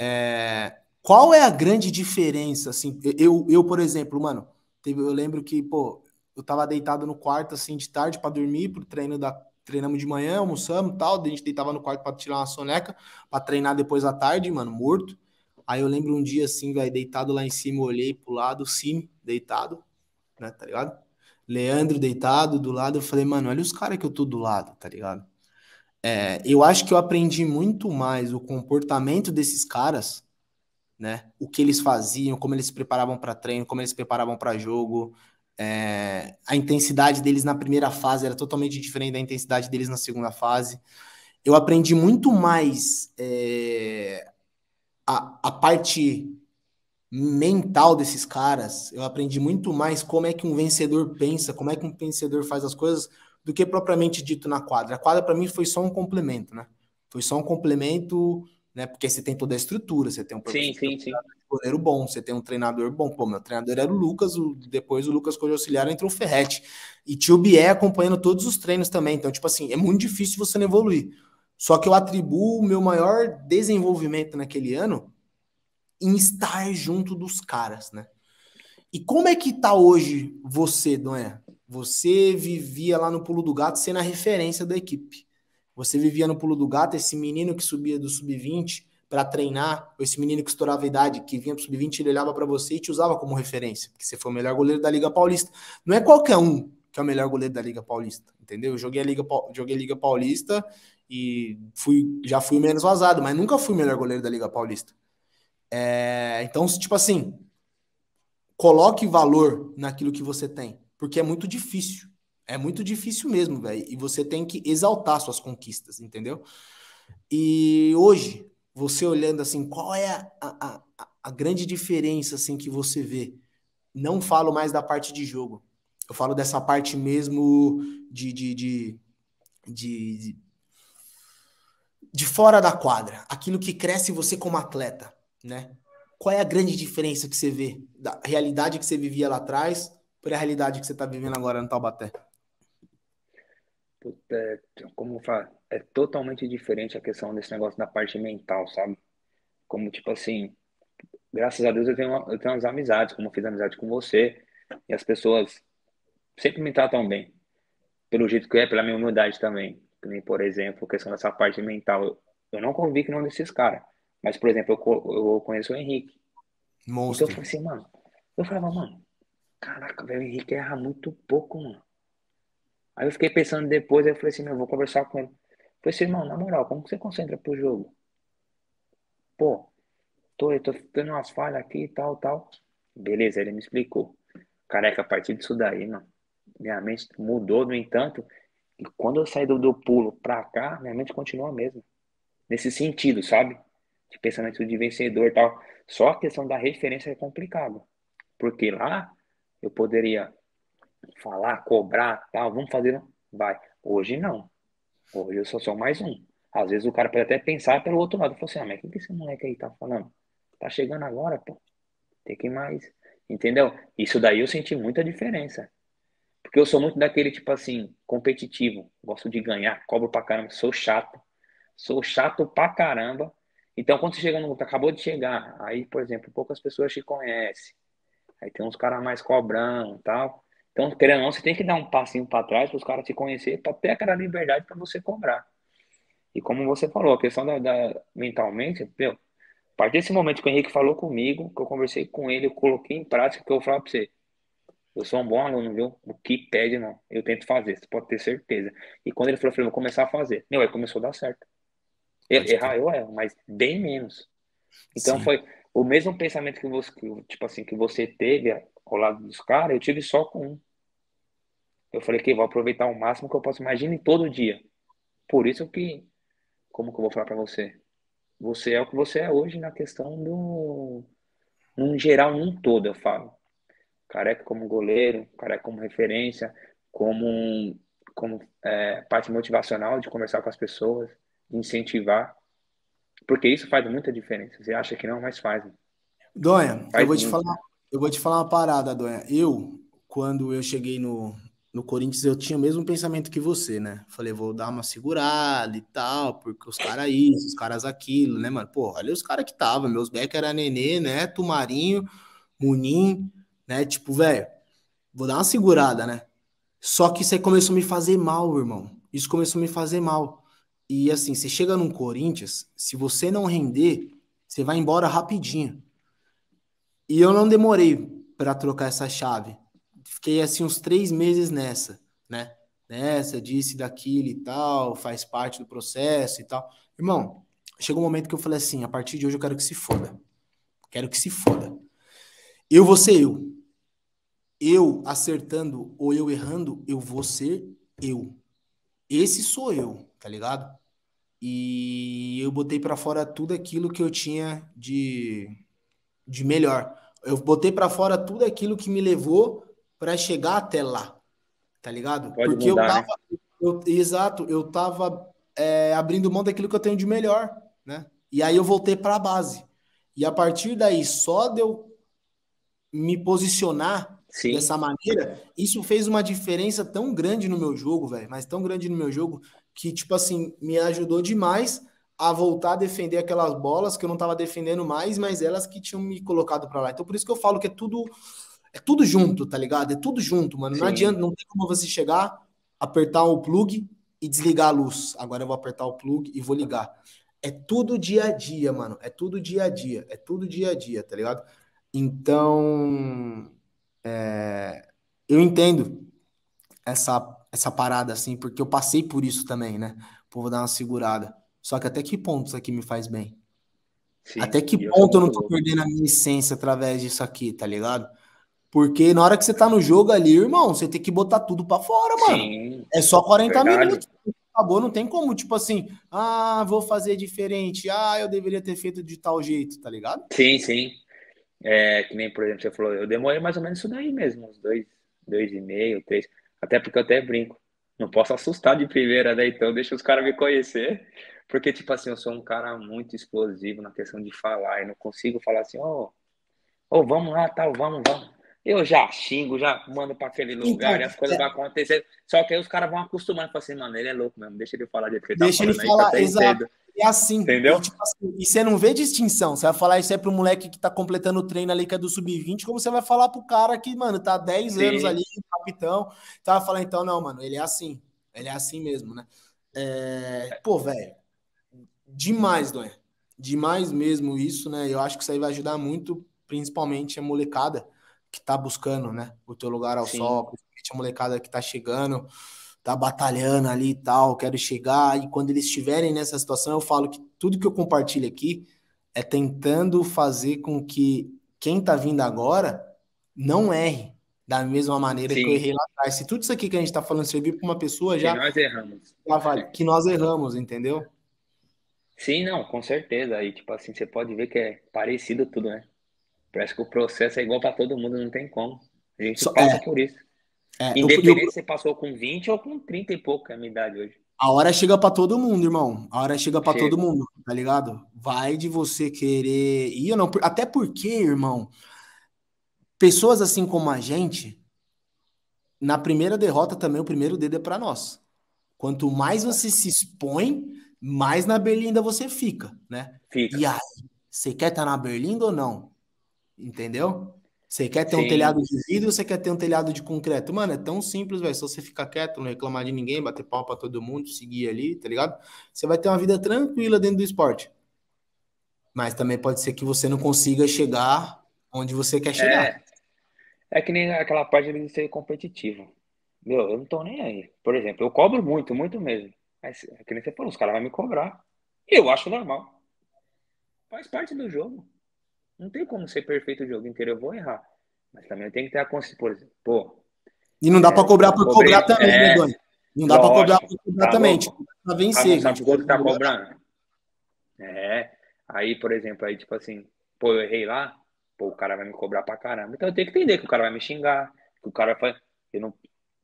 É, qual é a grande diferença, assim? Eu, eu por exemplo, mano, teve, eu lembro que, pô, eu tava deitado no quarto, assim, de tarde para dormir, pro treino da. Treinamos de manhã, almoçamos tal, a gente deitava no quarto para tirar uma soneca, para treinar depois à tarde, mano, morto. Aí eu lembro um dia, assim, velho, deitado lá em cima, olhei pro lado, Cine, deitado, né, tá ligado? Leandro deitado do lado, eu falei, mano, olha os caras que eu tô do lado, tá ligado? É, eu acho que eu aprendi muito mais o comportamento desses caras né? O que eles faziam, como eles se preparavam para treino, como eles se preparavam para jogo. É, a intensidade deles na primeira fase era totalmente diferente da intensidade deles na segunda fase. Eu aprendi muito mais é, a, a parte mental desses caras. Eu aprendi muito mais como é que um vencedor pensa, como é que um vencedor faz as coisas, do que propriamente dito na quadra. A quadra, para mim, foi só um complemento, né? Foi só um complemento né? Porque você tem toda a estrutura, você tem um sim, sim, sim. goleiro bom, você tem um treinador bom. Pô, meu treinador era o Lucas, o, depois o Lucas foi auxiliar, entrou o Ferretti. E tio Bié acompanhando todos os treinos também. Então, tipo assim, é muito difícil você não evoluir. Só que eu atribuo o meu maior desenvolvimento naquele ano em estar junto dos caras, né? E como é que tá hoje você, Donha? Você vivia lá no Pulo do Gato sendo a referência da equipe. Você vivia no pulo do gato, esse menino que subia do sub-20 para treinar, ou esse menino que estourava a idade, que vinha para o sub-20, ele olhava para você e te usava como referência, porque você foi o melhor goleiro da Liga Paulista. Não é qualquer um que é o melhor goleiro da Liga Paulista, entendeu? Eu joguei a Liga, joguei a Liga Paulista e fui, já fui menos vazado, mas nunca fui o melhor goleiro da Liga Paulista. É, então, tipo assim, coloque valor naquilo que você tem, porque é muito difícil. É muito difícil mesmo, velho. E você tem que exaltar suas conquistas, entendeu? E hoje, você olhando assim, qual é a, a, a, grande diferença assim que você vê? Não falo mais da parte de jogo. Eu falo dessa parte mesmo de, de, de, de, de fora da quadra. Aquilo que cresce você como atleta, né? Qual é a grande diferença que você vê da realidade que você vivia lá atrás para a realidade que você está vivendo agora no Taubaté? é, como fala, é totalmente diferente a questão desse negócio da parte mental, sabe? Como, tipo assim, graças a Deus eu tenho, eu tenho umas amizades, como eu fiz amizade com você, e as pessoas sempre me tratam bem, pelo jeito que é, pela minha humildade também. Nem, por exemplo, a questão dessa parte mental. Eu não convivi com nenhum desses caras, mas, por exemplo, eu, eu conheço o Henrique. Monstro. Então eu falei assim, mano, eu falava, mano, caraca, velho, o Henrique erra muito pouco, mano. Aí eu fiquei pensando depois, aí eu falei assim, eu vou conversar com ele. falei assim, irmão, na moral, como que você concentra pro jogo? Pô, tô, eu tô tendo umas falhas aqui e tal, tal. Beleza, ele me explicou. Careca, a partir disso daí, mano, minha mente mudou, no entanto, e quando eu saí do, do pulo pra cá, minha mente continua a mesma. Nesse sentido, sabe? De pensamento de vencedor e tal. Só a questão da referência é complicado. Porque lá eu poderia falar, cobrar, tal, vamos fazer, vai. Hoje não. Hoje eu só sou mais um. Às vezes o cara pode até pensar pelo outro lado, falar assim, ah, mas o que esse moleque aí tá falando? Tá chegando agora, pô. Tem que mais. Entendeu? Isso daí eu senti muita diferença. Porque eu sou muito daquele tipo assim, competitivo. Gosto de ganhar, cobro pra caramba, sou chato. Sou chato pra caramba. Então, quando você chega no acabou de chegar, aí, por exemplo, poucas pessoas te conhecem. Aí tem uns caras mais cobrando tal. Então, querendo ou não, você tem que dar um passinho para trás para os caras te conhecer, para ter aquela liberdade para você cobrar. E como você falou, a questão da, da mentalmente, meu, a partir desse momento que o Henrique falou comigo, que eu conversei com ele, eu coloquei em prática, que eu falo para você, eu sou um bom aluno, viu? O que pede, não. Eu tento fazer, você pode ter certeza. E quando ele falou, eu falei, vou começar a fazer. Meu, aí começou a dar certo. Errar eu erro, mas bem menos. Então Sim. foi o mesmo pensamento que você, tipo assim, que você teve ao lado dos caras, eu tive só com um. Eu falei que vou aproveitar o máximo que eu posso. Imagine todo dia. Por isso que, como que eu vou falar para você? Você é o que você é hoje na questão do, num geral, num todo, eu falo. Careca como goleiro, careca como referência, como, como é, parte motivacional de conversar com as pessoas, incentivar. Porque isso faz muita diferença. Você acha que não, mas faz. Donha, faz eu vou te falar, eu vou te falar uma parada, Donha. Eu, quando eu cheguei no, no Corinthians eu tinha o mesmo pensamento que você, né? Falei, vou dar uma segurada e tal, porque os caras isso, os caras aquilo, né, mano? Pô, olha os caras que tava, meus back era Nenê, né? Tumarinho, Munim, né? Tipo, velho, vou dar uma segurada, né? Só que isso aí começou a me fazer mal, irmão. Isso começou a me fazer mal. E assim, você chega num Corinthians, se você não render, você vai embora rapidinho. E eu não demorei para trocar essa chave fiquei assim uns três meses nessa, né? Nessa, disse daquilo e tal, faz parte do processo e tal. Irmão, chegou um momento que eu falei assim: a partir de hoje eu quero que se foda. Quero que se foda. Eu vou ser eu. Eu acertando ou eu errando, eu vou ser eu. Esse sou eu, tá ligado? E eu botei para fora tudo aquilo que eu tinha de, de melhor. Eu botei para fora tudo aquilo que me levou para chegar até lá, tá ligado? Pode Porque mudar, eu tava, né? eu, exato, eu tava é, abrindo mão daquilo que eu tenho de melhor, né? E aí eu voltei para a base. E a partir daí, só de eu me posicionar Sim. dessa maneira, isso fez uma diferença tão grande no meu jogo, velho, mas tão grande no meu jogo, que, tipo assim, me ajudou demais a voltar a defender aquelas bolas que eu não estava defendendo mais, mas elas que tinham me colocado para lá. Então, por isso que eu falo que é tudo é tudo junto, tá ligado? É tudo junto, mano. Sim. Não adianta, não tem como você chegar, apertar o plug e desligar a luz. Agora eu vou apertar o plug e vou ligar. É tudo dia a dia, mano. É tudo dia a dia. É tudo dia a dia, tá ligado? Então, é, eu entendo essa, essa parada, assim, porque eu passei por isso também, né? Pô, vou dar uma segurada. Só que até que ponto isso aqui me faz bem? Sim, até que ponto eu não tô perdendo a minha essência através disso aqui, tá ligado? Porque na hora que você tá no jogo ali, irmão, você tem que botar tudo para fora, mano. Sim, é só 40 verdade. minutos. Acabou, não tem como, tipo assim, ah, vou fazer diferente, ah, eu deveria ter feito de tal jeito, tá ligado? Sim, sim. É, que nem, por exemplo, você falou, eu demorei mais ou menos isso daí mesmo, uns dois, dois e meio, três. Até porque eu até brinco. Não posso assustar de primeira, né? Então deixa os caras me conhecer. Porque, tipo assim, eu sou um cara muito explosivo na questão de falar. E não consigo falar assim, ó, oh, oh, vamos lá, tal, vamos, vamos eu já xingo, já mando para aquele então, lugar então, e as coisas é... vão acontecer. Só que aí os caras vão acostumando e falam assim, mano, ele é louco mesmo, deixa ele falar de que ele tá Deixa ele falar, tá exato. É assim. Entendeu? E, tipo assim, e, você não vê distinção. Você vai falar isso é pro moleque que tá completando o treino ali, que é do sub-20, como você vai falar pro cara que, mano, tá 10 Sim. anos ali, capitão. Tá falando, então, não, mano, ele é assim. Ele é assim mesmo, né? É... Pô, velho. Demais, Donha. Demais mesmo isso, né? Eu acho que isso aí vai ajudar muito, principalmente a molecada que tá buscando, né, o teu lugar ao Sim. sol, principalmente a molecada que tá chegando, tá batalhando ali e tal, quero chegar. E quando eles estiverem nessa situação, eu falo que tudo que eu compartilho aqui é tentando fazer com que quem tá vindo agora não erre da mesma maneira Sim. que eu errei lá atrás. Se tudo isso aqui que a gente tá falando servir para uma pessoa já. Que nós erramos. Já vale, que nós erramos, entendeu? Sim, não, com certeza. Aí, tipo assim, você pode ver que é parecido tudo, né? Parece que o processo é igual para todo mundo, não tem como. A gente Só, passa é. por isso. É, Independente eu, se você passou com 20 ou com 30 e pouco, é a minha idade hoje. A hora chega para todo mundo, irmão. A hora chega para todo mundo, tá ligado? Vai de você querer ir ou não. Até porque, irmão, pessoas assim como a gente, na primeira derrota também o primeiro dedo é para nós. Quanto mais você se expõe, mais na berlinda você fica, né? Fica. E aí, você quer estar tá na berlinda ou não? Entendeu? Você quer ter Sim. um telhado de vidro ou você quer ter um telhado de concreto? Mano, é tão simples, velho. Se você ficar quieto, não reclamar de ninguém, bater pau pra todo mundo, seguir ali, tá ligado? Você vai ter uma vida tranquila dentro do esporte. Mas também pode ser que você não consiga chegar onde você quer chegar. É, é que nem aquela parte de ser competitivo. Meu, eu não tô nem aí. Por exemplo, eu cobro muito, muito mesmo. Mas, é que nem você falou, os caras vão me cobrar. Eu acho normal. Faz parte do jogo. Não tem como ser perfeito o jogo inteiro, eu vou errar. Mas também eu tenho que ter a consciência, por exemplo, pô. E não dá é, para cobrar por cobrar também, né, é, né, Doni? Não dá para cobrar por cobrar tá também, tipo, pra vencer. Sabe quanto tá cobrando? É. Aí, por exemplo, aí, tipo assim, pô, eu errei lá, pô, o cara vai me cobrar pra caramba. Então eu tenho que entender que o cara vai me xingar, que o cara vai. Eu não.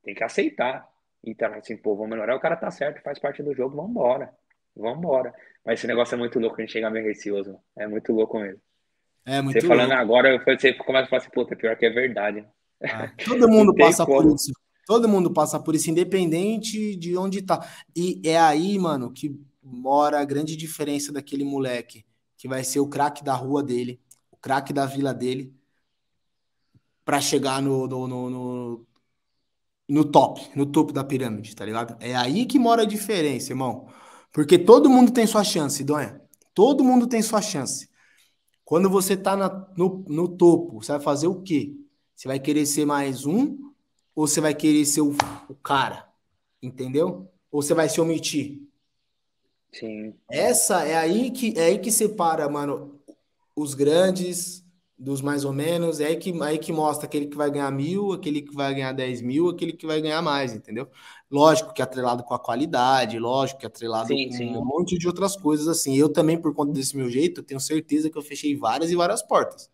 Tem que aceitar. Então, assim, pô, vamos melhorar, o cara tá certo, faz parte do jogo, vambora. Vambora. Mas esse negócio é muito louco, a gente chega meio receoso. É muito louco mesmo. É muito Você falando louco. agora, você começa a falar assim, puta, pior que é verdade. Ah, todo mundo (laughs) passa por isso. Todo mundo passa por isso, independente de onde tá. E é aí, mano, que mora a grande diferença daquele moleque, que vai ser o craque da rua dele, o craque da vila dele, para chegar no, no, no, no, no top, no topo da pirâmide, tá ligado? É aí que mora a diferença, irmão. Porque todo mundo tem sua chance, Donha. Todo mundo tem sua chance. Quando você está no, no topo, você vai fazer o quê? Você vai querer ser mais um ou você vai querer ser o, o cara? Entendeu? Ou você vai se omitir? Sim. Essa é aí que é aí que separa, mano, os grandes dos mais ou menos, é aí que, aí que mostra aquele que vai ganhar mil, aquele que vai ganhar 10 mil, aquele que vai ganhar mais, entendeu? Lógico que é atrelado com a qualidade, lógico que é atrelado sim, com sim. um monte de outras coisas assim. Eu também, por conta desse meu jeito, tenho certeza que eu fechei várias e várias portas.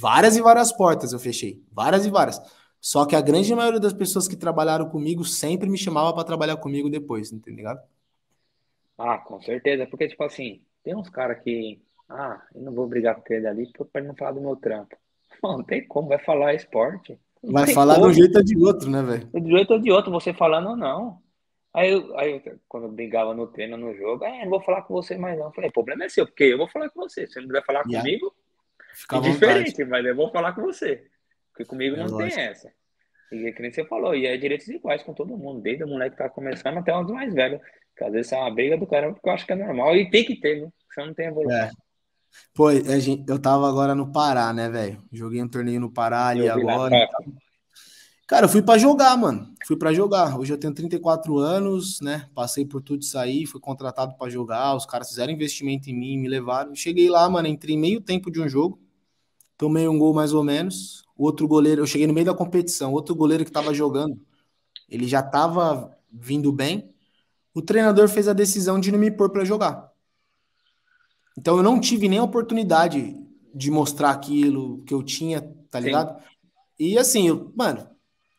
Várias e várias portas eu fechei, várias e várias. Só que a grande maioria das pessoas que trabalharam comigo sempre me chamava para trabalhar comigo depois, entendeu? Ah, com certeza, porque tipo assim, tem uns caras que ah, eu não vou brigar com aquele ali para não falar do meu trampo. Não, (laughs) não tem como, vai falar esporte. Não vai falar como. de um jeito ou de outro, né, velho? De um jeito ou de outro, você falando ou não. Aí, eu, aí quando eu brigava no treino, no jogo, é, não vou falar com você mais não. Eu falei, o problema é seu, porque eu vou falar com você. Se você não quiser falar yeah. comigo, Fica é diferente, mas eu vou falar com você. Porque comigo é não lógico. tem essa. E é que nem você falou, e é direitos iguais com todo mundo, desde o moleque que tá começando até os mais velhos. Que às vezes é uma briga do caramba, porque eu acho que é normal. E tem que ter, viu? Você não tem evolução. É. Pô, eu tava agora no Pará, né, velho? Joguei um torneio no Pará ali agora. Cara, eu fui para jogar, mano. Fui para jogar. Hoje eu tenho 34 anos, né? Passei por tudo isso aí, fui contratado para jogar. Os caras fizeram investimento em mim, me levaram. Cheguei lá, mano, entrei meio tempo de um jogo. Tomei um gol mais ou menos. O outro goleiro, eu cheguei no meio da competição. Outro goleiro que tava jogando, ele já tava vindo bem. O treinador fez a decisão de não me pôr para jogar. Então eu não tive nem a oportunidade de mostrar aquilo que eu tinha, tá ligado? Sim. E assim, eu, mano,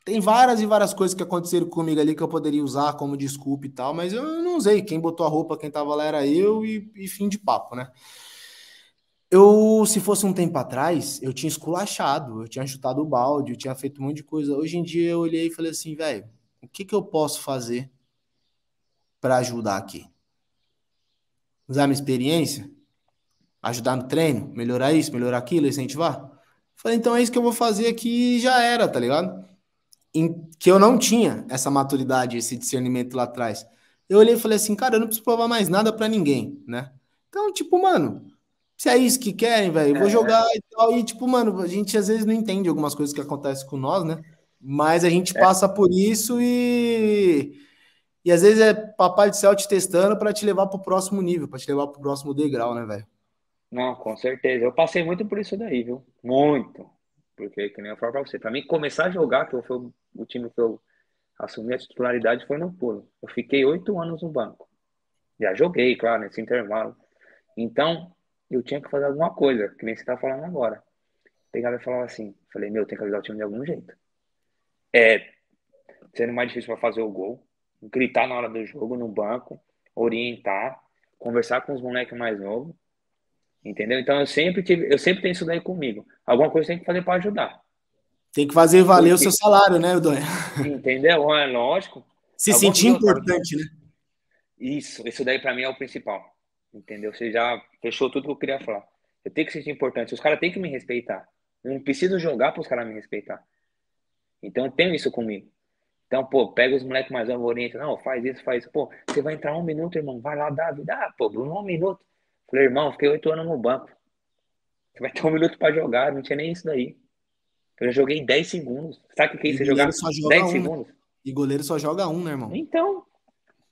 tem várias e várias coisas que aconteceram comigo ali que eu poderia usar como desculpa e tal, mas eu não usei. Quem botou a roupa, quem tava lá era eu e, e fim de papo, né? Eu, se fosse um tempo atrás, eu tinha esculachado, eu tinha chutado o balde, eu tinha feito um monte de coisa. Hoje em dia eu olhei e falei assim, velho, o que que eu posso fazer para ajudar aqui? Usar minha experiência? Ajudar no treino, melhorar isso, melhorar aquilo, incentivar. Falei, então é isso que eu vou fazer aqui e já era, tá ligado? Em, que eu não tinha essa maturidade, esse discernimento lá atrás. Eu olhei e falei assim, cara, eu não preciso provar mais nada para ninguém, né? Então, tipo, mano, se é isso que querem, velho, vou é. jogar e tal. E, tipo, mano, a gente às vezes não entende algumas coisas que acontecem com nós, né? Mas a gente é. passa por isso e E às vezes é papai do céu te testando para te levar para o próximo nível, para te levar para o próximo degrau, né, velho? Não, com certeza. Eu passei muito por isso daí, viu? Muito. Porque, que nem eu falo pra você, pra mim começar a jogar, que foi o time que eu assumi a titularidade, foi no pulo. Eu fiquei oito anos no banco. Já joguei, claro, nesse intervalo. Então, eu tinha que fazer alguma coisa, que nem você tá falando agora. Pegava e falava assim, falei, meu, tem que ajudar o time de algum jeito. É, sendo mais difícil para fazer o gol, gritar na hora do jogo, no banco, orientar, conversar com os moleques mais novos, Entendeu? Então eu sempre tive, eu sempre tenho isso daí comigo. Alguma coisa tem que fazer para ajudar. Tem que fazer valer Porque, o seu salário, né, Udonha? Entendeu? É lógico. Se sentir importante, né? Isso, isso daí para mim é o principal. Entendeu? Você já fechou tudo que eu queria falar. Eu tenho que sentir importante. Os caras têm que me respeitar. Eu não preciso jogar para os caras me respeitar. Então eu tenho isso comigo. Então, pô, pega os moleques mais novos, orienta. Não, faz isso, faz isso. Pô, você vai entrar um minuto, irmão. Vai lá, Davi. Ah, pô, Bruno, um minuto. Falei, irmão, fiquei oito anos no banco. Você vai ter um minuto para jogar, não tinha nem isso daí. Eu já joguei 10 segundos. Sabe o que é isso? Jogar 10 um, segundos? E goleiro só joga um, né, irmão? Então,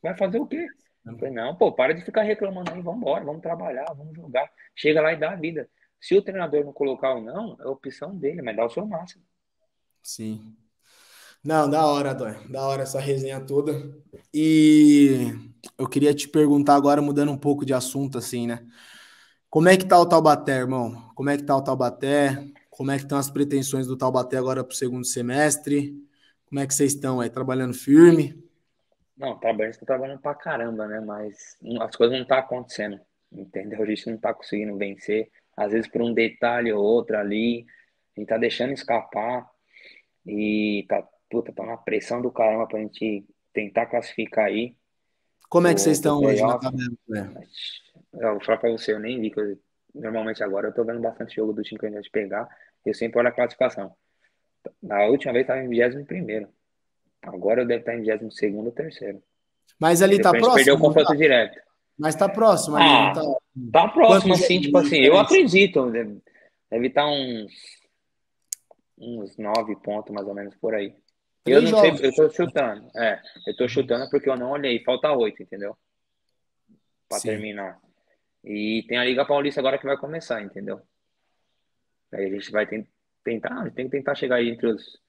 vai fazer o quê? Eu falei, não, pô, para de ficar reclamando aí, vamos embora, vamos trabalhar, vamos jogar. Chega lá e dá a vida. Se o treinador não colocar ou não, é opção dele, mas dá o seu máximo. Sim. Não, da hora, Dói. Da hora essa resenha toda. E eu queria te perguntar agora, mudando um pouco de assunto, assim, né? Como é que tá o Taubaté, irmão? Como é que tá o Taubaté? Como é que estão as pretensões do Taubaté agora para o segundo semestre? Como é que vocês estão aí? Trabalhando firme? Não, trabalhando, estou trabalhando pra caramba, né? Mas as coisas não estão tá acontecendo, entendeu? A gente não está conseguindo vencer. Às vezes por um detalhe ou outro ali, a gente tá deixando escapar e tá, puta, tá uma pressão do caramba pra gente tentar classificar aí. Como é que vocês estão hoje na tabela? Né? Eu vou falar pra você, eu nem vi, que eu, normalmente agora eu tô vendo bastante jogo do time que a gente vai pegar, eu sempre olho a classificação. Na última vez estava em 21 Agora eu devo estar em 22 ou 3 Mas ali tá próximo. Perdeu o confronto tá? direto. Mas tá próximo ali. Ah, tá... tá próximo, assim, tipo assim, eu acredito. Deve, deve estar uns uns nove pontos mais ou menos por aí. Eu não jogos. sei, eu tô chutando. É, eu tô chutando porque eu não olhei. Falta oito, entendeu? Pra Sim. terminar. E tem a Liga Paulista agora que vai começar, entendeu? Aí a gente vai tentar, a gente tem que tentar chegar aí entre os.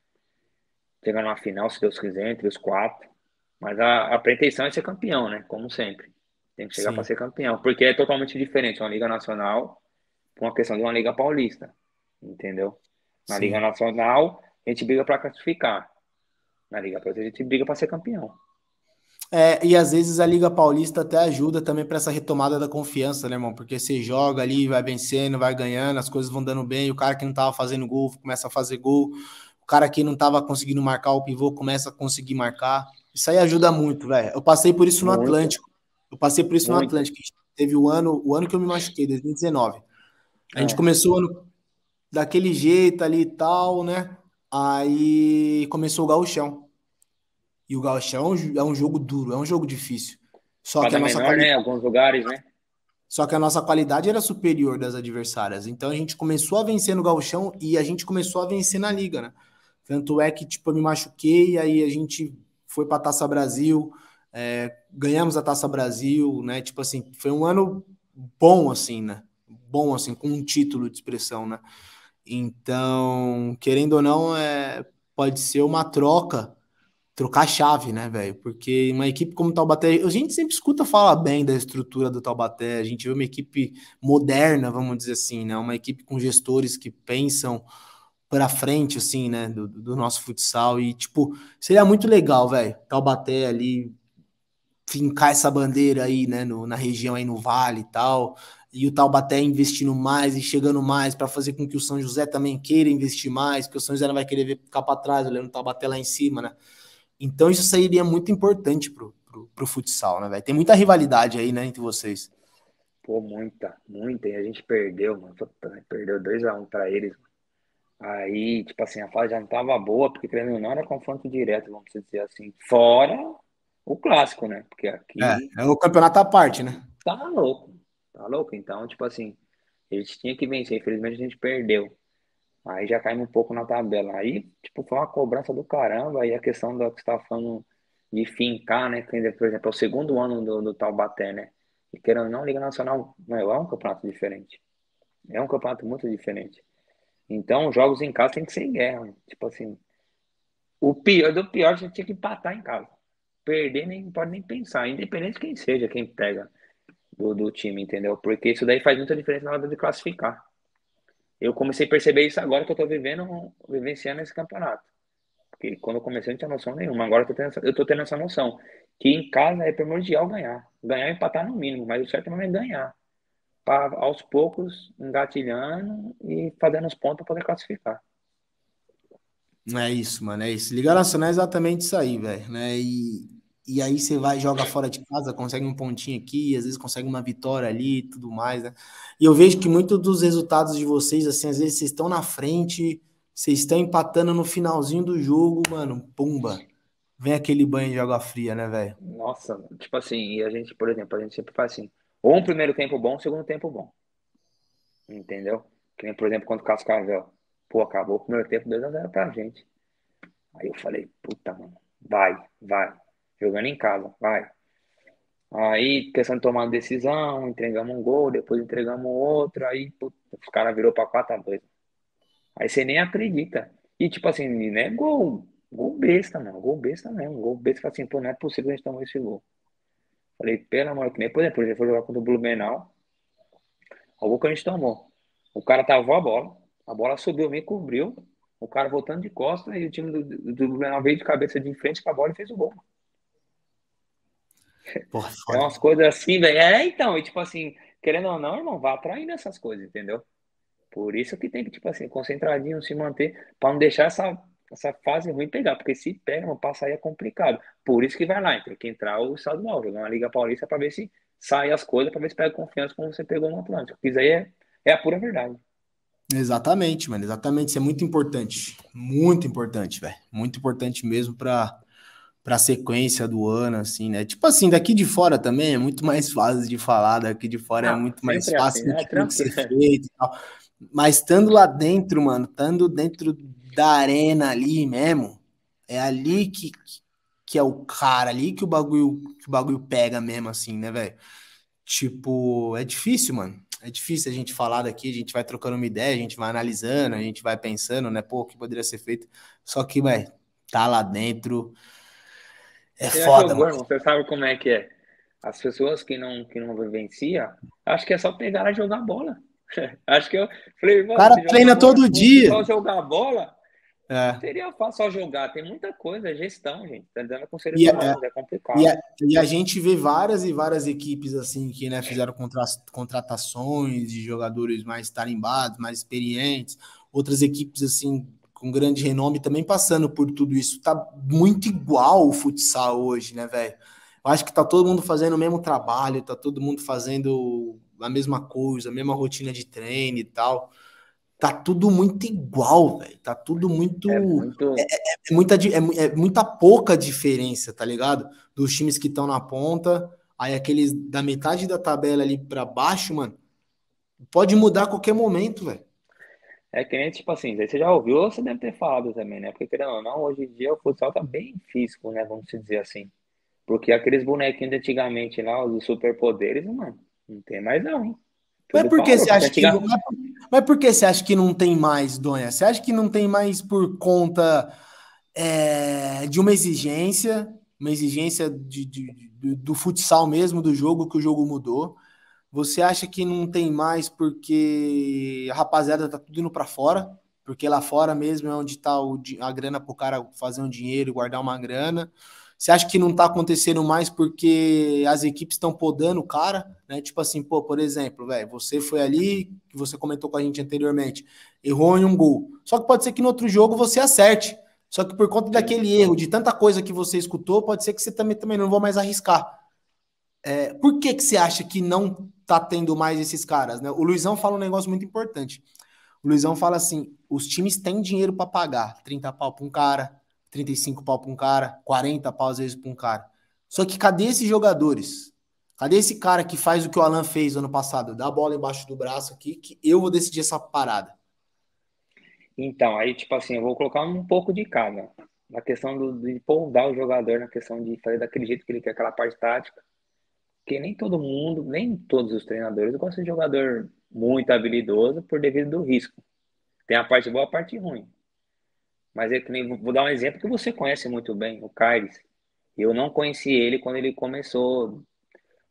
Chegar numa final, se Deus quiser, entre os quatro. Mas a, a pretensão é ser campeão, né? Como sempre. Tem que chegar para ser campeão. Porque é totalmente diferente uma Liga Nacional com uma questão de uma Liga Paulista. Entendeu? Na Sim. Liga Nacional, a gente briga para classificar. Na Liga Paulista, a gente briga para ser campeão. É, e às vezes a Liga Paulista até ajuda também para essa retomada da confiança, né, irmão? Porque você joga ali, vai vencendo, vai ganhando, as coisas vão dando bem, o cara que não tava fazendo gol começa a fazer gol, o cara que não tava conseguindo marcar o pivô começa a conseguir marcar. Isso aí ajuda muito, velho. Eu passei por isso no muito. Atlântico. Eu passei por isso muito. no Atlântico. Teve o ano, o ano que eu me machuquei, 2019. A gente é. começou o ano daquele jeito ali e tal, né? Aí começou o gauchão. E o gauchão é um jogo duro, é um jogo difícil. Só Cada que a nossa menor, qualidade... né? Alguns lugares, né? Só que a nossa qualidade era superior das adversárias. Então a gente começou a vencer no gauchão e a gente começou a vencer na liga, né? Tanto é que, tipo, eu me machuquei, aí a gente foi para a Taça Brasil, é, ganhamos a Taça Brasil, né? Tipo assim, foi um ano bom, assim, né? Bom, assim, com um título de expressão, né? Então, querendo ou não, é, pode ser uma troca, trocar chave, né, velho? Porque uma equipe como o Taubaté, a gente sempre escuta falar bem da estrutura do Taubaté, a gente vê uma equipe moderna, vamos dizer assim, né? Uma equipe com gestores que pensam para frente, assim, né, do, do, nosso futsal. E, tipo, seria muito legal, velho, Taubaté ali fincar essa bandeira aí, né, no, na região aí no Vale e tal e o Taubaté investindo mais e chegando mais para fazer com que o São José também queira investir mais, porque o São José não vai querer ficar para trás, olhando o Taubaté lá em cima, né? Então isso seria muito importante pro, pro, pro futsal, né, velho? Tem muita rivalidade aí, né, entre vocês. Pô, muita, muita, e a gente perdeu, mano. Né, perdeu 2x1 um para eles. Aí, tipo assim, a fase já não tava boa, porque querendo ou não era confronto direto, vamos dizer assim. Fora o clássico, né? Porque aqui. É, é o campeonato à parte, né? Tá louco. Tá louco? Então, tipo assim, a gente tinha que vencer. Infelizmente a gente perdeu. Aí já caímos um pouco na tabela. Aí, tipo, foi uma cobrança do caramba. Aí a questão da que você tava falando de fincar, né? Por exemplo, é o segundo ano do, do Taubaté, né? E querendo ou não, Liga Nacional não, é um campeonato diferente. É um campeonato muito diferente. Então, jogos em casa tem que ser em guerra. Tipo assim, o pior do pior, a gente tinha que empatar em casa. Perder nem pode nem pensar, independente de quem seja, quem pega do, do time, entendeu? Porque isso daí faz muita diferença na hora de classificar. Eu comecei a perceber isso agora que eu tô vivendo, vivenciando esse campeonato. Porque quando eu comecei não tinha noção nenhuma. Agora eu tô tendo essa, eu tô tendo essa noção. Que em casa é primordial ganhar. Ganhar e empatar no mínimo, mas o certo é ganhar. Para aos poucos engatilhando e fazendo os pontos para poder classificar. É isso, mano. É isso. Liga Nacional é exatamente isso aí, velho. Né? E, e aí você vai joga fora de casa, consegue um pontinho aqui, às vezes consegue uma vitória ali e tudo mais, né? E eu vejo que muitos dos resultados de vocês, assim, às vezes vocês estão na frente, vocês estão empatando no finalzinho do jogo, mano, pumba. Vem aquele banho de água fria, né, velho? Nossa, tipo assim, e a gente, por exemplo, a gente sempre faz assim, ou um primeiro tempo bom, um segundo tempo bom. Entendeu? Que nem, por exemplo, quando o Cascavel, pô, acabou o primeiro tempo 2x0 pra gente. Aí eu falei, puta, mano, vai, vai. Jogando em casa, vai. Aí, questão de tomar uma decisão, entregamos um gol, depois entregamos outro, aí puta, os caras virou pra 4x2. Aí você nem acredita. E tipo assim, não é gol, gol besta, mano. Gol besta mesmo. Gol besta, assim, pô, não é possível a gente tomar esse gol. Falei, pelo amor que nem, por exemplo, ele foi jogar contra o Blumenau. O gol que a gente tomou. O cara tava a bola, a bola subiu, me cobriu. O cara voltando de costas e o time do, do, do Blumenau veio de cabeça de frente com a bola e fez o gol. Porra, é umas coisas assim, velho. É, então, e tipo assim, querendo ou não, irmão, vá atraindo essas coisas, entendeu? Por isso que tem que, tipo assim, concentradinho, se manter, para não deixar essa, essa fase ruim pegar, porque se pega, não passa aí é complicado. Por isso que vai lá, tem que entrar o estadual, jogar uma Liga Paulista para ver se sai as coisas, para ver se pega confiança como você pegou no Atlântico. Isso aí é, é a pura verdade. Exatamente, mano, exatamente. Isso é muito importante. Muito importante, velho. Muito importante mesmo para para a sequência do ano, assim, né? Tipo assim, daqui de fora também é muito mais (laughs) fácil de falar, daqui de fora é muito mais fácil assim, né? de ser feito e tal. Mas estando lá dentro, mano, estando dentro da arena ali mesmo, é ali que, que é o cara ali que o bagulho, que o bagulho pega mesmo, assim, né, velho? Tipo, é difícil, mano. É difícil a gente falar daqui, a gente vai trocando uma ideia, a gente vai analisando, a gente vai pensando, né, pô, o que poderia ser feito. Só que, vai, tá lá dentro. É você foda, mano. Você sabe como é que é? As pessoas que não, que não vivenciam, acho que é só pegar e jogar bola. (laughs) Acho que eu falei, o cara treina bola, todo dia. Só jogar bola é. seria fácil só jogar. Tem muita coisa, é gestão, gente. Tá dando com seres e, é, humanos, é, é complicado. E a, e a, gente vê várias e várias equipes assim que né, fizeram contra, contratações de jogadores mais tarimbados, mais experientes. Outras equipes assim com grande renome também passando por tudo isso. Tá muito igual o futsal hoje, né, velho? Eu acho que tá todo mundo fazendo o mesmo trabalho, tá todo mundo fazendo a mesma coisa, a mesma rotina de treino e tal. Tá tudo muito igual, velho. Tá tudo muito. É, muito... É, é, é muita, é, é, muita pouca diferença, tá ligado? Dos times que estão na ponta. Aí aqueles da metade da tabela ali para baixo, mano. Pode mudar a qualquer momento, velho. É que nem, tipo assim, você já ouviu ou você deve ter falado também, né? Porque, querendo ou não, hoje em dia o futsal tá bem físico, né? Vamos dizer assim. Porque aqueles bonequinhos de antigamente lá, os superpoderes, mano, não tem mais não, hein? Mas por que você acha que não, mas por que você acha que não tem mais, Donha? Você acha que não tem mais por conta é, de uma exigência, uma exigência de, de, de, do futsal mesmo, do jogo, que o jogo mudou? Você acha que não tem mais porque a rapaziada tá tudo indo para fora? Porque lá fora mesmo é onde tá a grana pro cara fazer um dinheiro, guardar uma grana. Você acha que não tá acontecendo mais porque as equipes estão podando o cara, né? Tipo assim, pô, por exemplo, velho, você foi ali, que você comentou com a gente anteriormente, errou em um gol. Só que pode ser que no outro jogo você acerte. Só que por conta daquele erro, de tanta coisa que você escutou, pode ser que você também, também não vou mais arriscar. É, por que, que você acha que não tá tendo mais esses caras? Né? O Luizão fala um negócio muito importante. O Luizão fala assim: os times têm dinheiro para pagar 30 pau para um cara, 35 pau para um cara, 40 pau às vezes para um cara. Só que cadê esses jogadores? Cadê esse cara que faz o que o Alan fez ano passado? Dá a bola embaixo do braço aqui, que eu vou decidir essa parada. Então, aí, tipo assim, eu vou colocar um pouco de cada. na questão do, de poldar o jogador, na questão de fazer daquele jeito que ele quer, aquela parte tática. Porque nem todo mundo, nem todos os treinadores gostam de jogador muito habilidoso por devido do risco. Tem a parte boa e a parte ruim. Mas é que nem, vou dar um exemplo que você conhece muito bem, o Kyries. Eu não conheci ele quando ele começou.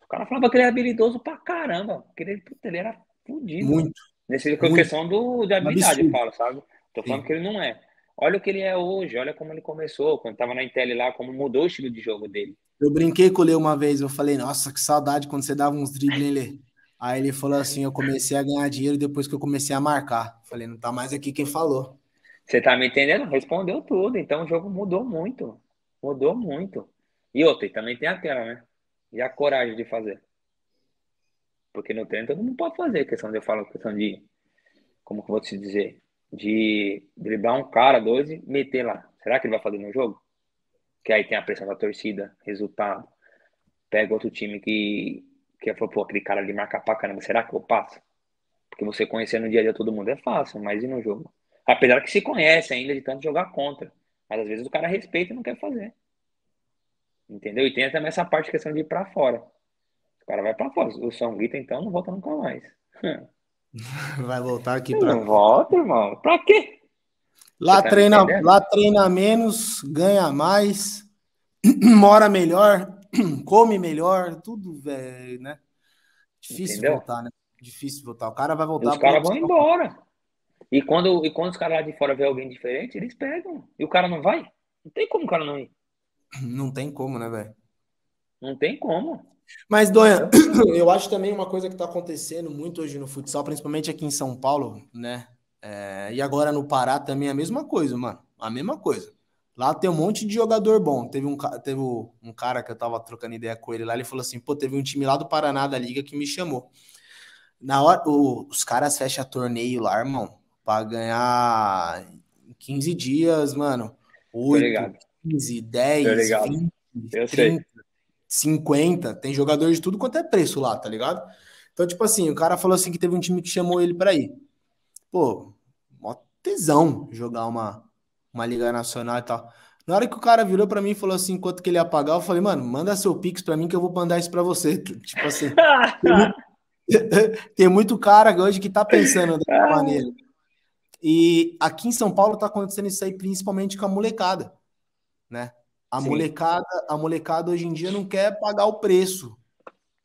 O cara falava que ele era habilidoso pra caramba. Que ele, ele era fodido. Muito. Nessa questão do, de habilidade, eu falo, sabe? Tô falando Sim. que ele não é. Olha o que ele é hoje, olha como ele começou, quando tava na Intel lá, como mudou o estilo de jogo dele. Eu brinquei com o uma vez, eu falei, nossa, que saudade quando você dava uns dribles, Lê. Aí ele falou assim: eu comecei a ganhar dinheiro depois que eu comecei a marcar. Falei, não tá mais aqui quem falou. Você tá me entendendo? Respondeu tudo. Então o jogo mudou muito. Mudou muito. E outra, também tem aquela, né? E a coragem de fazer. Porque no treino todo mundo pode fazer. Questão de eu falo, questão de. Como que eu vou te dizer? De driblar um cara, dois e meter lá. Será que ele vai fazer no jogo? Que aí tem a pressão da torcida, resultado. Pega outro time que, que falou, pô, aquele cara ali marca pra caramba, será que eu passo? Porque você conhecer no dia a dia todo mundo é fácil, mas e no jogo? Apesar que se conhece ainda de tanto jogar contra. Mas às vezes o cara respeita e não quer fazer. Entendeu? E tem também essa parte questão de ir pra fora. O cara vai pra fora. O São Guita, então, não volta nunca mais. (laughs) (laughs) Vai voltar aqui pra. Não volta, irmão. Pra quê? Lá, tá treina, lá treina menos, ganha mais, (clears throat) mora melhor, (clears throat) come melhor, tudo, velho, né? Difícil Entendeu? voltar, né? Difícil voltar. O cara vai voltar. E os caras vão embora. E quando, e quando os caras lá de fora vê alguém diferente, eles pegam. E o cara não vai? Não tem como o cara não ir. Não tem como, né, velho? Não tem como. Mas, Donha, (clears throat) eu acho também uma coisa que está acontecendo muito hoje no futsal, principalmente aqui em São Paulo, né? É, e agora no Pará também é a mesma coisa, mano. A mesma coisa. Lá tem um monte de jogador bom. Teve um, teve um cara que eu tava trocando ideia com ele lá, ele falou assim: pô, teve um time lá do Paraná da Liga que me chamou. Na hora, o, os caras fecham torneio lá, irmão, para ganhar 15 dias, mano. 8, 15, 10, 20, 30, 50. Tem jogador de tudo quanto é preço lá, tá ligado? Então, tipo assim, o cara falou assim que teve um time que chamou ele para ir. Pô, mó tesão jogar uma, uma Liga Nacional e tal. Na hora que o cara virou para mim e falou assim, quanto que ele ia pagar, eu falei, mano, manda seu Pix para mim que eu vou mandar isso para você. (laughs) Tipo assim, tem, muito, tem muito cara hoje que tá pensando dessa (laughs) maneira. E aqui em São Paulo tá acontecendo isso aí principalmente com a molecada, né? A Sim. molecada, a molecada hoje em dia não quer pagar o preço.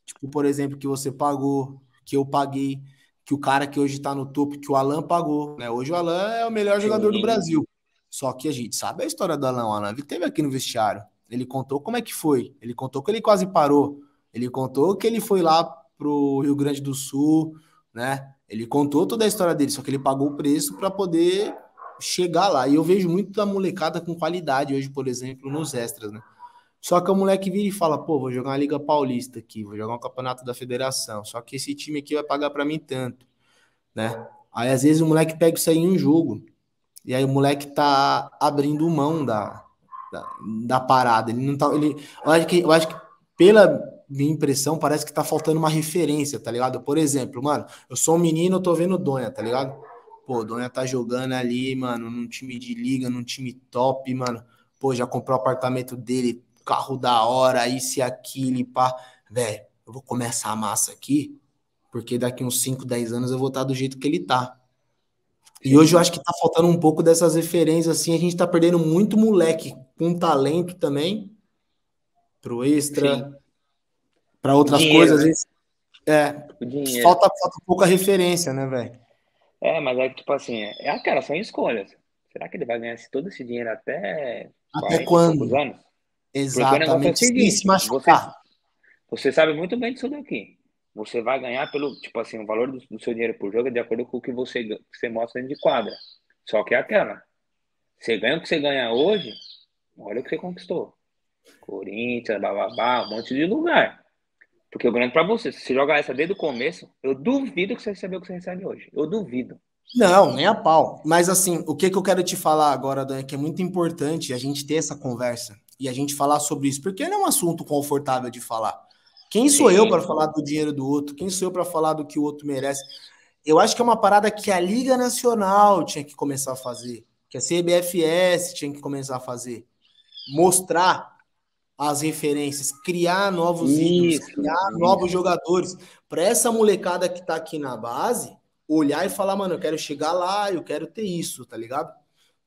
Tipo, por exemplo, que você pagou, que eu paguei, que o cara que hoje tá no topo, que o Alan pagou, né? Hoje o Alan é o melhor Sim. jogador do Brasil. Só que a gente sabe a história do Alan. O Alan teve aqui no vestiário. Ele contou como é que foi. Ele contou que ele quase parou. Ele contou que ele foi lá pro Rio Grande do Sul, né? Ele contou toda a história dele, só que ele pagou o preço para poder chegar lá. E eu vejo muito da molecada com qualidade hoje, por exemplo, nos extras, né? Só que o moleque vira e fala, pô, vou jogar uma Liga Paulista aqui, vou jogar um campeonato da federação. Só que esse time aqui vai pagar para mim tanto, né? Aí às vezes o moleque pega isso aí em um jogo. E aí o moleque tá abrindo mão da, da, da parada. Ele não tá. Ele, eu, acho que, eu acho que pela minha impressão, parece que tá faltando uma referência, tá ligado? Por exemplo, mano, eu sou um menino, eu tô vendo Donha, tá ligado? Pô, o Donha tá jogando ali, mano, num time de liga, num time top, mano. Pô, já comprou o apartamento dele, carro da hora, isso e aquilo, pá. Velho, eu vou começar a massa aqui, porque daqui uns 5, 10 anos eu vou estar tá do jeito que ele tá. E hoje eu acho que tá faltando um pouco dessas referências, assim, a gente tá perdendo muito moleque com talento também, pro extra, para outras dinheiro, coisas, vezes. É, falta, falta pouca referência, né, velho? É, mas é tipo assim, é aquela, são escolhas. Será que ele vai ganhar todo esse dinheiro até até quando? anos? Exatamente. É seguinte, se machucar. Você, você sabe muito bem disso daqui. Você vai ganhar pelo, tipo assim, o valor do, do seu dinheiro por jogo é de acordo com o que você, você mostra dentro de quadra. Só que é aquela. Você ganha o que você ganha hoje, olha o que você conquistou. Corinthians, bababá, um monte de lugar. Porque eu garanto para você, se você jogar essa desde o começo, eu duvido que você recebeu o que você recebe hoje. Eu duvido. Não, nem a pau. Mas assim, o que, que eu quero te falar agora, Dan, é que é muito importante a gente ter essa conversa e a gente falar sobre isso, porque não é um assunto confortável de falar. Quem sou Sim. eu para falar do dinheiro do outro? Quem sou eu para falar do que o outro merece? Eu acho que é uma parada que a Liga Nacional tinha que começar a fazer. que a CBFS tinha que começar a fazer. Mostrar as referências, criar novos ídolos, criar isso. novos jogadores. Para essa molecada que tá aqui na base, olhar e falar, mano, eu quero chegar lá, eu quero ter isso, tá ligado?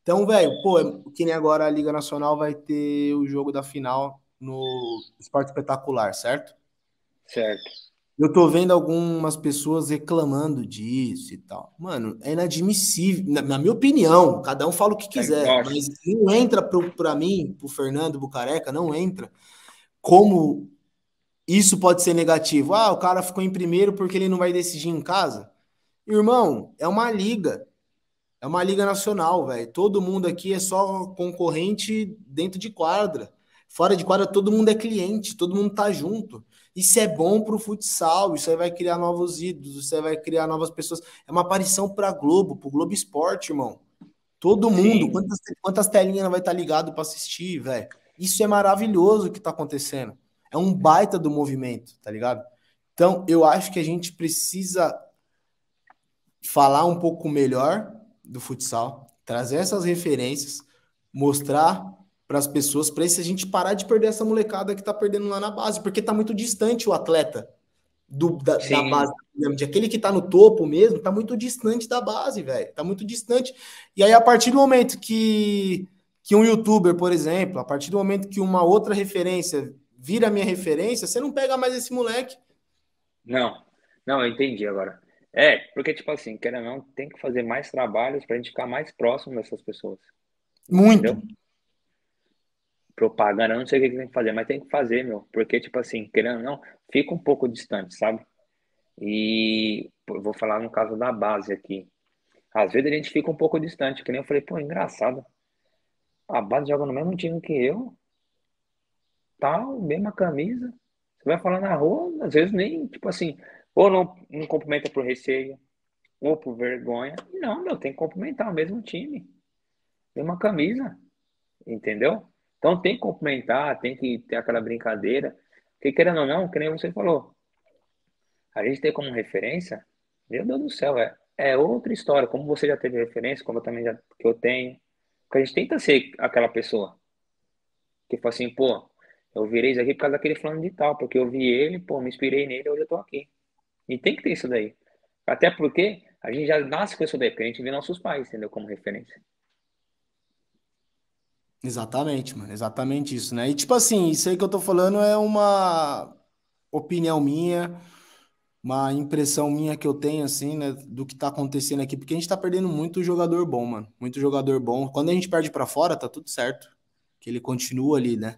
Então, velho, pô, é que nem agora a Liga Nacional vai ter o jogo da final no Esporte Espetacular, certo? Certo. Eu tô vendo algumas pessoas reclamando disso e tal. Mano, é inadmissível, na, na minha opinião, cada um fala o que quiser, é, mas não entra para mim, pro Fernando Bucareca, não entra como isso pode ser negativo. Ah, o cara ficou em primeiro porque ele não vai decidir em casa. Irmão, é uma liga. É uma liga nacional, velho. Todo mundo aqui é só concorrente dentro de quadra. Fora de quadra, todo mundo é cliente, todo mundo tá junto. Isso é bom para o futsal, isso aí vai criar novos ídolos, isso aí vai criar novas pessoas. É uma aparição para Globo, para o Globo Esporte, irmão. Todo mundo, quantas, quantas telinhas vai estar tá ligado para assistir, velho? Isso é maravilhoso o que está acontecendo. É um baita do movimento, tá ligado? Então, eu acho que a gente precisa falar um pouco melhor do futsal, trazer essas referências, mostrar para as pessoas, para a gente parar de perder essa molecada que está perdendo lá na base, porque está muito distante o atleta do, da, da base, de aquele que está no topo mesmo, está muito distante da base, velho, está muito distante. E aí, a partir do momento que, que um youtuber, por exemplo, a partir do momento que uma outra referência vira minha referência, você não pega mais esse moleque. Não, não, eu entendi agora. É, porque, tipo assim, querendo ou não, tem que fazer mais trabalhos para a gente ficar mais próximo dessas pessoas. Muito. Entendeu? Propaganda, não sei o que tem que fazer, mas tem que fazer, meu, porque, tipo assim, querendo ou não, fica um pouco distante, sabe? E vou falar no caso da base aqui. Às vezes a gente fica um pouco distante, que nem eu falei, pô, engraçado. A base joga no mesmo time que eu, tal, mesma camisa. Você vai falar na rua, às vezes nem, tipo assim, ou não, não cumprimenta por receio, ou por vergonha. Não, meu, tem que cumprimentar o mesmo time, mesma camisa, entendeu? Então tem que complementar, tem que ter aquela brincadeira. Porque querendo ou não, que nem você falou, a gente tem como referência, meu Deus do céu, é, é outra história. Como você já teve referência, como eu também já que eu tenho. Porque a gente tenta ser aquela pessoa que fala assim, pô, eu virei isso aqui por causa daquele fulano de tal, porque eu vi ele, pô, me inspirei nele, hoje eu tô aqui. E tem que ter isso daí. Até porque a gente já nasce com isso daí, porque a gente vê nossos pais, entendeu? Como referência. Exatamente, mano. Exatamente isso, né? E tipo assim, isso aí que eu tô falando é uma opinião minha, uma impressão minha que eu tenho, assim, né, do que tá acontecendo aqui, porque a gente tá perdendo muito jogador bom, mano. Muito jogador bom. Quando a gente perde para fora, tá tudo certo. Que ele continua ali, né?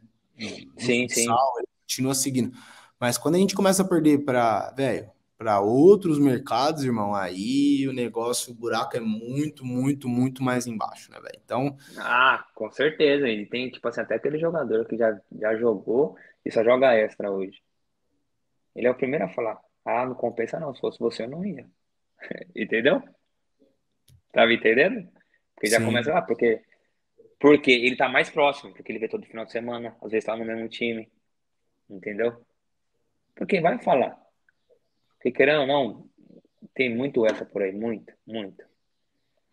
Sim, futsal, sim. Ele continua seguindo. Mas quando a gente começa a perder para, velho, para outros mercados, irmão, aí o negócio, o buraco é muito, muito, muito mais embaixo, né, velho? Então. Ah, com certeza. Ele tem, tipo assim, até aquele jogador que já, já jogou e só joga extra hoje. Ele é o primeiro a falar: ah, não compensa não, se fosse você eu não ia. (laughs) Entendeu? Tá me entendendo? Porque já Sim. começa lá, porque, porque ele tá mais próximo, porque ele vê todo final de semana, às vezes tá no mesmo time. Entendeu? Porque vai falar. Porque querendo ou não, tem muito essa por aí, muito, muito.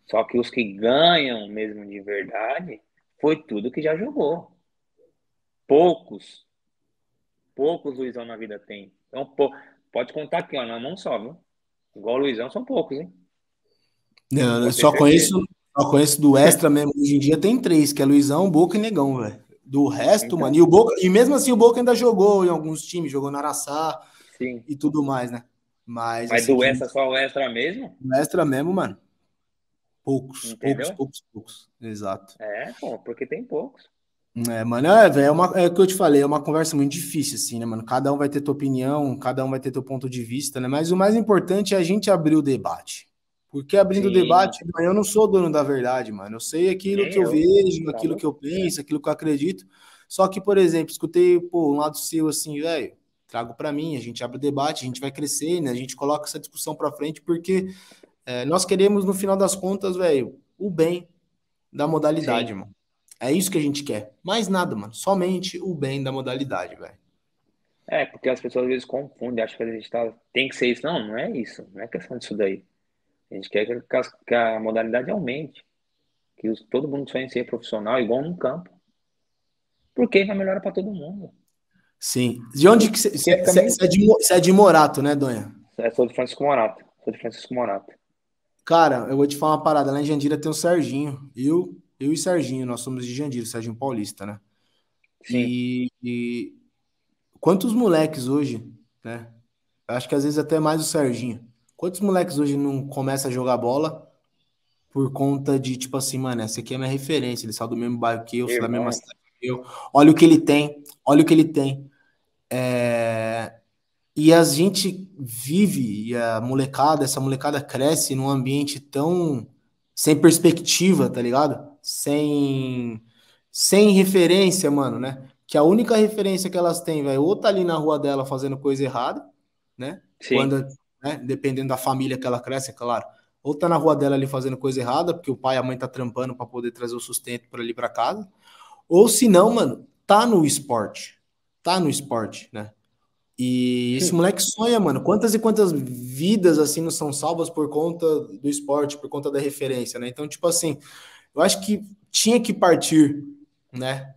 Só que os que ganham mesmo de verdade foi tudo que já jogou. Poucos, poucos Luizão na vida tem. Então, pô, pode contar aqui, ó, na mão só, viu? Igual o Luizão são poucos, hein? Não, eu só conheço, só conheço do extra mesmo. Hoje em dia tem três, que é Luizão, Boca e Negão, velho. Do resto, então, mano, e o Boca, e mesmo assim o Boca ainda jogou em alguns times, jogou no Araçá sim. e tudo mais, né? Mas, Mas assim, do extra só o extra mesmo? O extra mesmo, mano. Poucos, Entendeu? poucos, poucos, poucos. Exato. É, pô, porque tem poucos. É, mano, é, é, uma, é o que eu te falei, é uma conversa muito difícil, assim, né, mano? Cada um vai ter tua opinião, cada um vai ter teu ponto de vista, né? Mas o mais importante é a gente abrir o debate. Porque abrindo o debate, eu não sou dono da verdade, mano. Eu sei aquilo que eu, eu vejo, aquilo que eu penso, aquilo que eu acredito. Só que, por exemplo, escutei, pô, um lado seu assim, velho trago para mim, a gente abre o debate, a gente vai crescer, né? A gente coloca essa discussão para frente porque é, nós queremos, no final das contas, velho, o bem da modalidade, Sim. mano. É isso que a gente quer. Mais nada, mano. Somente o bem da modalidade, velho. É, porque as pessoas às vezes confundem, acham que a gente tá, tem que ser isso. Não, não é isso. Não é questão disso daí. A gente quer que a, que a modalidade aumente. que os, todo mundo sonha em ser profissional, igual no campo. Porque vai melhorar para todo mundo. Sim. De onde que você é, é, de, é de Morato, né, Donha? É, sou de Francisco Morato. Sou de Francisco Morato. Cara, eu vou te falar uma parada. Lá em Jandira tem o Serginho. Eu, eu e Serginho, nós somos de Jandira, Serginho Paulista, né? Sim. E, e quantos moleques hoje, né? Acho que às vezes até mais o Serginho. Quantos moleques hoje não começam a jogar bola por conta de, tipo assim, mano, essa aqui é minha referência, ele saiu do mesmo bairro que eu, sou da mesma cidade Olha o que ele tem, olha o que ele tem. É... E a gente vive, e a molecada, essa molecada cresce num ambiente tão sem perspectiva, tá ligado? Sem, sem referência, mano, né? Que a única referência que elas têm, vai ou tá ali na rua dela fazendo coisa errada, né? Sim. Quando, né? Dependendo da família que ela cresce, é claro. Ou tá na rua dela ali fazendo coisa errada, porque o pai e a mãe tá trampando para poder trazer o sustento para ali para casa. Ou se não, mano, tá no esporte. Tá no esporte, né? E esse moleque sonha, mano. Quantas e quantas vidas assim não são salvas por conta do esporte, por conta da referência, né? Então, tipo assim, eu acho que tinha que partir, né,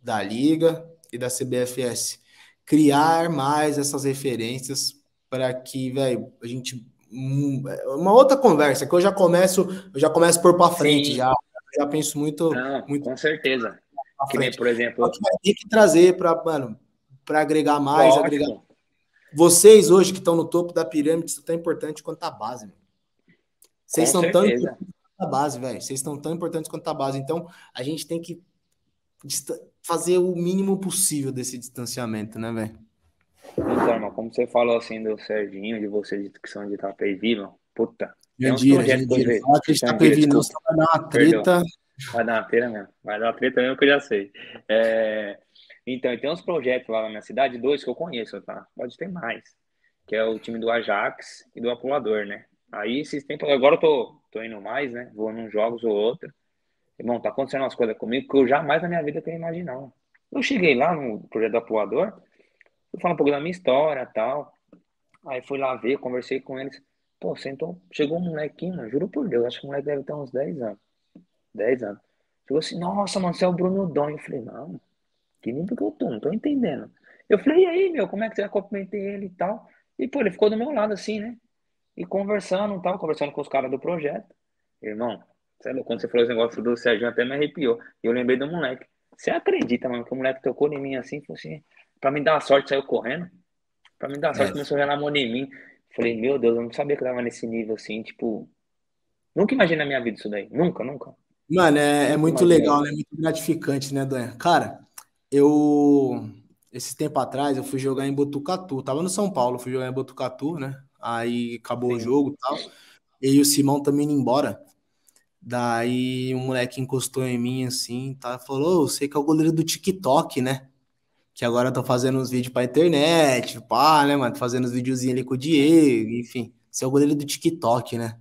da liga e da CBFS criar mais essas referências para que, velho, a gente hum, uma outra conversa que eu já começo, eu já começo por para frente já. Já penso muito, não, muito com certeza. Que nem, por exemplo, tem que trazer para, mano, para agregar mais, Lógico. agregar. Vocês hoje que estão no topo da pirâmide são tão importante quanto a base. Mano. Vocês são tão importantes quanto a base, velho. Vocês estão tão importantes quanto a base. Então, a gente tem que fazer o mínimo possível desse distanciamento, né, velho? Então, como você falou assim do Serginho, de vocês que são de Itapevi, mano, puta. Jandira, Jandira. Fala que Itapevi não, vai dar uma treta. Vai dar uma treta mesmo. Vai dar uma treta mesmo que eu já sei. É... Então, tem uns projetos lá na minha cidade, dois que eu conheço, tá? Pode ter mais. Que é o time do Ajax e do Apulador, né? Aí, esses tempos, agora eu tô, tô indo mais, né? Vou num jogos ou outro. Irmão, tá acontecendo umas coisas comigo que eu jamais na minha vida teria imaginado. Eu cheguei lá no projeto do Apulador, fui falar um pouco da minha história tal. Aí fui lá ver, conversei com eles. Pô, sentou, chegou um molequinho, juro por Deus, acho que o moleque deve ter uns 10 anos. 10 anos. Chegou assim, nossa, mano, você é o Bruno Dom. Eu falei, não, que nem porque eu tô, não tô entendendo. Eu falei, e aí, meu, como é que você vai cumprimentei ele e tal? E, pô, ele ficou do meu lado, assim, né? E conversando e tal, conversando com os caras do projeto. Irmão, sabe, quando você falou esse negócio do Sérgio, até me arrepiou. E eu lembrei do moleque. Você acredita, mano, que o moleque tocou em mim assim, falou assim, pra me dar a sorte, saiu correndo. Pra me dar a sorte, é. começou a gerar mão em mim. Falei, meu Deus, eu não sabia que eu tava nesse nível assim, tipo. Nunca imaginei na minha vida isso daí. Nunca, nunca. Mano, é, é muito legal, né? Muito gratificante, né, Donha? Cara, eu esse tempo atrás eu fui jogar em Botucatu, tava no São Paulo, fui jogar em Botucatu, né? Aí acabou Sim. o jogo e tal. E o Simão também indo embora. Daí um moleque encostou em mim assim, tá? Falou: oh, "Você que é o goleiro do TikTok, né?" Que agora eu tô fazendo uns vídeos pra internet, pá, né, mano? Tô fazendo uns videozinhos ali com o Diego, enfim. Você é o goleiro do TikTok, né?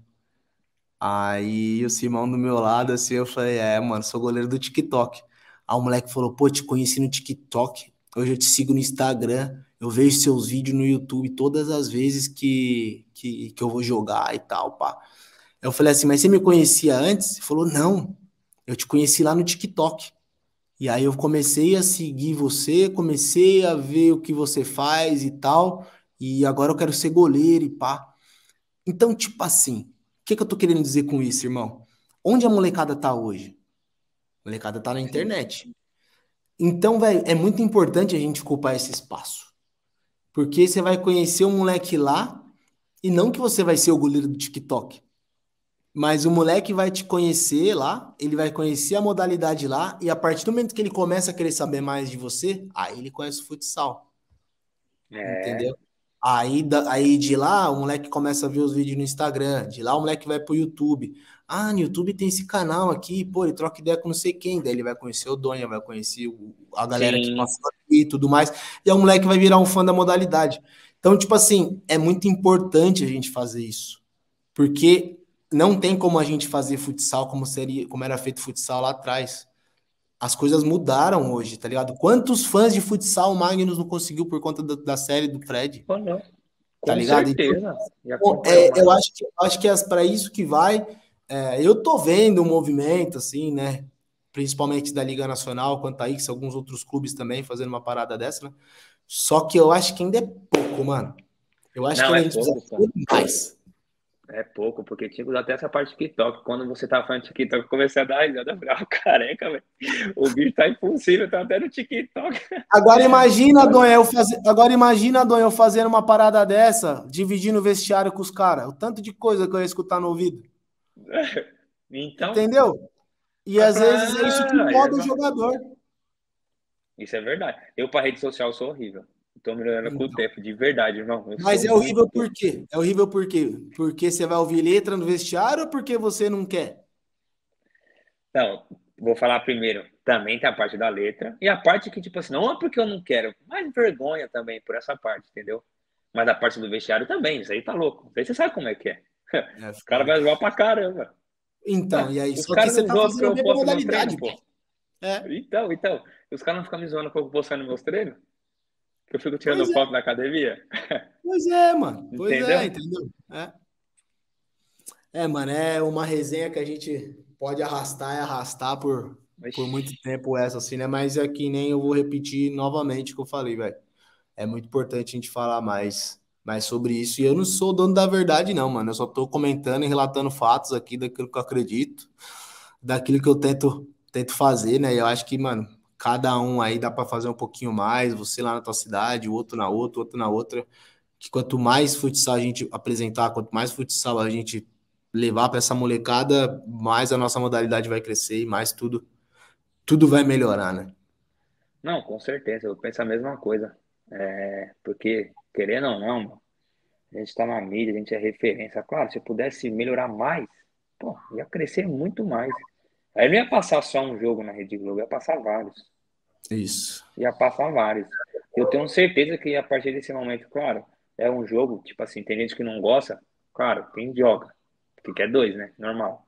Aí o Simão do meu lado, assim, eu falei, é, mano, sou goleiro do TikTok. Aí o moleque falou, pô, te conheci no TikTok, hoje eu te sigo no Instagram, eu vejo seus vídeos no YouTube todas as vezes que, que, que eu vou jogar e tal, pá. Eu falei assim, mas você me conhecia antes? Ele falou, não, eu te conheci lá no TikTok. E aí eu comecei a seguir você, comecei a ver o que você faz e tal, e agora eu quero ser goleiro e pá. Então, tipo assim, que, que eu tô querendo dizer com isso, irmão? Onde a molecada tá hoje? A molecada tá na internet. Então, velho, é muito importante a gente ocupar esse espaço. Porque você vai conhecer o moleque lá, e não que você vai ser o goleiro do TikTok. Mas o moleque vai te conhecer lá, ele vai conhecer a modalidade lá, e a partir do momento que ele começa a querer saber mais de você, aí ele conhece o futsal. É. Entendeu? Aí, aí de lá, o moleque começa a ver os vídeos no Instagram. De lá, o moleque vai pro YouTube. Ah, no YouTube tem esse canal aqui, pô, ele troca ideia com não sei quem. Daí ele vai conhecer o Donha, vai conhecer o, a galera Sim. que passou aqui e tudo mais. E aí o moleque vai virar um fã da modalidade. Então, tipo assim, é muito importante a gente fazer isso. Porque não tem como a gente fazer futsal como seria, como era feito futsal lá atrás. As coisas mudaram hoje, tá ligado? Quantos fãs de futsal o Magnus não conseguiu por conta da, da série do Fred? Oh, não. Tá ligado? Então, é, eu acho que, acho que é para isso que vai. é, eu tô vendo um movimento, assim, né? Principalmente da Liga Nacional, quanto a Ix, alguns outros clubes também fazendo uma parada dessa, né? Só que eu acho que ainda é pouco, mano. Eu acho Não, que é a gente pouco, precisa mais. É pouco, porque tinha que usar até essa parte de TikTok. Quando você tá falando de TikTok, eu comecei a dar risada. Bravo, careca, velho. O bicho tá impossível, tá até no TikTok. Agora imagina, Donha, eu fazer. Agora imagina, Donha, eu fazendo uma parada dessa, dividindo o vestiário com os caras. O tanto de coisa que eu ia escutar no ouvido. (laughs) Então. Entendeu? E às ah, vezes é isso que incomoda o jogador. Isso é verdade. Eu, para rede social, sou horrível. Tô melhorando com o tempo, de verdade, irmão. Mas é horrível muito... por quê? É horrível por quê? Porque você vai ouvir letra no vestiário ou porque você não quer? Não, vou falar primeiro. Também tem a parte da letra. E a parte que, tipo assim, não é porque eu não quero, mas vergonha também por essa parte, entendeu? Mas a parte do vestiário também, isso aí tá louco. Aí você sabe como é que é. é Os caras vão zoar pra caramba. Então, e aí? Os caras não zoam porque eu posto modalidade, pô. É. Então, então. Os caras não ficam me zoando porque eu postar nos meus treinos? Que eu fico tirando pois é. foto é. na academia? (laughs) Pois é, mano. Pois entendeu? é, entendeu? É. é, mano, é uma resenha que a gente pode arrastar e arrastar por, por muito tempo essa, assim, né? Mas é que nem eu vou repetir novamente o que eu falei, velho. É muito importante a gente falar mais, mais sobre isso. E eu não sou dono da verdade, não, mano. Eu só tô comentando e relatando fatos aqui daquilo que eu acredito, daquilo que eu tento, tento fazer, né? E eu acho que, mano, cada um aí dá para fazer um pouquinho mais, você lá na tua cidade, o outro na outra, outro na outra. Que quanto mais futsal a gente apresentar, quanto mais futsal a gente levar para essa molecada, mais a nossa modalidade vai crescer e mais tudo tudo vai melhorar, né? Não, com certeza, eu penso a mesma coisa. É, porque, querendo ou não, a gente está na mídia, a gente é referência. Claro, se eu pudesse melhorar mais, pô, ia crescer muito mais. Aí não ia passar só um jogo na Rede Globo, ia passar vários. Isso. Ia passar vários. Eu tenho certeza que a partir desse momento, claro, é um jogo, tipo assim, tem gente que não gosta, claro, quem joga, porque quer dois, né? Normal.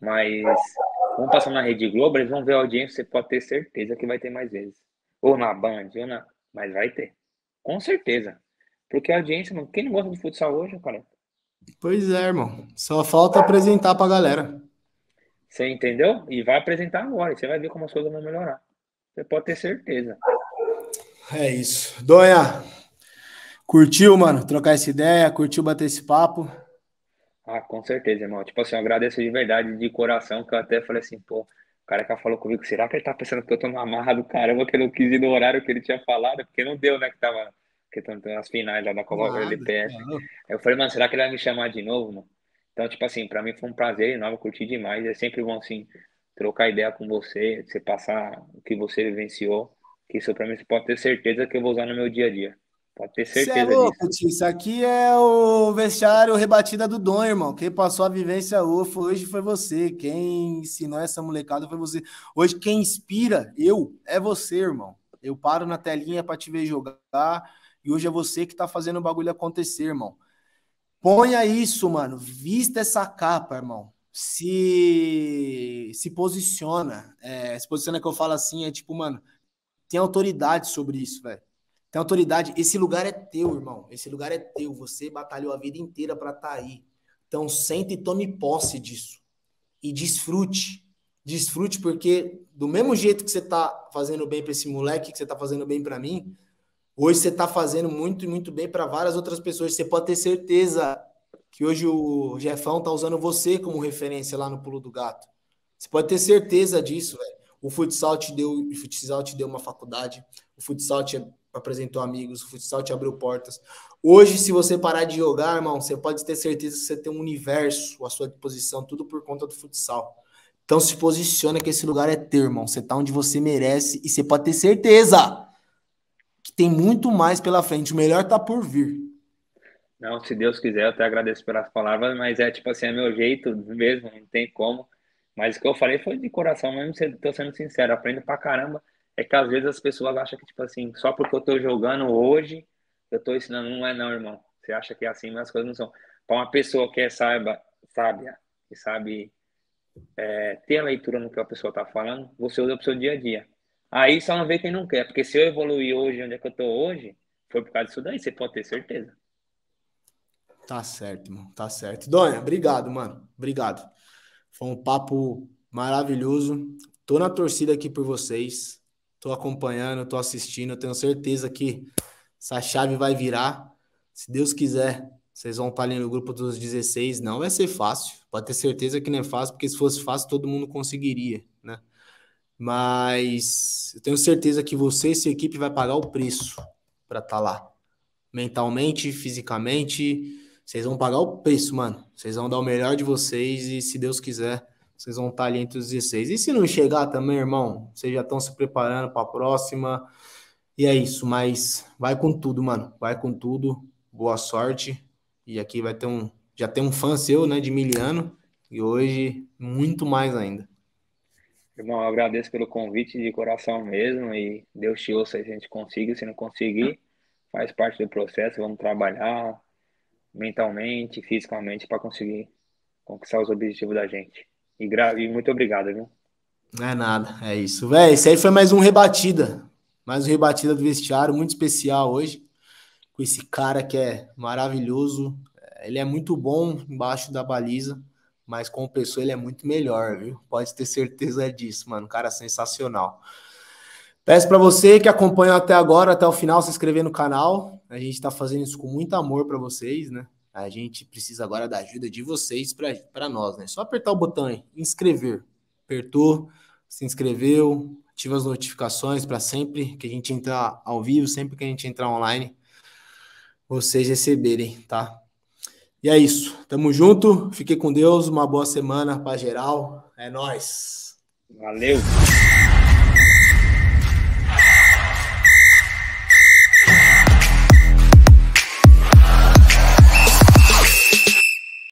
Mas vamos passar na Rede Globo, eles vão ver a audiência, você pode ter certeza que vai ter mais vezes. Ou na Band, ou na. Mas vai ter. Com certeza. Porque a audiência, mano, quem não gosta de futsal hoje, cara? Pois é, irmão. Só falta apresentar pra galera. Você entendeu? E vai apresentar agora. E você vai ver como as coisas vão melhorar. Você pode ter certeza. É isso. Donha, curtiu, mano, trocar essa ideia? Curtiu bater esse papo? Ah, com certeza, irmão. Tipo assim, eu agradeço de verdade, de coração, que eu até falei assim, pô, o cara que falou comigo, será que ele tá pensando que eu tô na marra do caramba, que eu não quis ir no horário que ele tinha falado? Porque não deu, né, que tava, que tão as finais lá da Copa LPF. Aí eu falei, mano, será que ele vai me chamar de novo, mano? Então, tipo assim, para mim foi um prazer enorme, curti demais. É sempre bom, assim, trocar ideia com você, você passar o que você vivenciou. Que isso para mim você pode ter certeza que eu vou usar no meu dia a dia. Pode ter certeza Cê é louco, disso. Isso aqui é o vestiário rebatida do Dom, irmão. Quem passou a vivência hoje foi você. Quem ensinou essa molecada foi você. Hoje quem inspira eu é você, irmão. Eu paro na telinha para te ver jogar e hoje é você que tá fazendo o bagulho acontecer, irmão. Ponha isso, mano. Vista essa capa, irmão. Se se posiciona. É, se posiciona que eu falo assim, é tipo, mano, tem autoridade sobre isso, velho. Tem autoridade. Esse lugar é teu, irmão. Esse lugar é teu. Você batalhou a vida inteira para estar tá aí. Então, sente e tome posse disso. E desfrute. Desfrute, porque do mesmo jeito que você tá fazendo bem para esse moleque, que você tá fazendo bem para mim, Hoje você está fazendo muito e muito bem para várias outras pessoas. Você pode ter certeza que hoje o Jefão está usando você como referência lá no Pulo do Gato. Você pode ter certeza disso, velho. O futsal te deu, o futsal te deu uma faculdade, o futsal te apresentou amigos, o futsal te abriu portas. Hoje, se você parar de jogar, irmão, você pode ter certeza que você tem um universo à sua disposição, tudo por conta do futsal. Então se posiciona que esse lugar é teu, irmão. Você tá onde você merece e você pode ter certeza que tem muito mais pela frente. O melhor tá por vir. Não, se Deus quiser, eu até agradeço pelas palavras, mas é tipo assim, é meu jeito mesmo, não tem como. Mas o que eu falei foi de coração, mesmo tô sendo sincero, aprendo pra caramba. É que às vezes as pessoas acham que, tipo assim, só porque eu tô jogando hoje, eu tô ensinando. Não é não, irmão. Você acha que é assim, mas as coisas não são. Para uma pessoa que é saiba, sábia, que sabe é, ter a leitura no que a pessoa tá falando, você usa pro seu dia a dia. Aí só não vê quem não quer, porque se eu evoluir hoje onde é que eu tô hoje, foi por causa disso daí, você pode ter certeza. Tá certo, mano. Tá certo. Dona, obrigado, mano. Obrigado. Foi um papo maravilhoso. Tô na torcida aqui por vocês. Tô acompanhando, tô assistindo. Tenho certeza que essa chave vai virar. Se Deus quiser, vocês vão estar ali no grupo dos 16. Não vai ser fácil. Pode ter certeza que não é fácil, porque se fosse fácil, todo mundo conseguiria, né? Mas eu tenho certeza que você e sua equipe vai pagar o preço para estar tá lá. Mentalmente, fisicamente, vocês vão pagar o preço, mano. Vocês vão dar o melhor de vocês e, se Deus quiser, vocês vão estar tá ali entre os 16. E se não chegar também, irmão, vocês já estão se preparando para a próxima. E é isso, mas vai com tudo, mano. Vai com tudo. Boa sorte. E aqui vai ter um. Já tem um fã seu, né, de Miliano. E hoje, muito mais ainda. Irmão, eu agradeço pelo convite de coração mesmo. E Deus te ouça se a gente conseguir. Se não conseguir, faz parte do processo. Vamos trabalhar mentalmente, fisicamente, para conseguir conquistar os objetivos da gente. E, gra... e muito obrigado, viu? Não é nada, é isso. Véi, esse aí foi mais um rebatida. Mais um rebatida do vestiário, muito especial hoje. Com esse cara que é maravilhoso. Ele é muito bom embaixo da baliza, mas como pessoa ele é muito melhor, viu? Pode ter certeza disso, mano. Um cara sensacional. Peço para você que acompanhou até agora, até o final, se inscrever no canal. A gente está fazendo isso com muito amor para vocês, né? A gente precisa agora da ajuda de vocês para nós, né? Só apertar o botão aí, inscrever. Apertou, se inscreveu, ativa as notificações para sempre que a gente entrar ao vivo, sempre que a gente entrar online, vocês receberem, tá? E é isso. Tamo junto. Fique com Deus. Uma boa semana para geral. É nós. Valeu.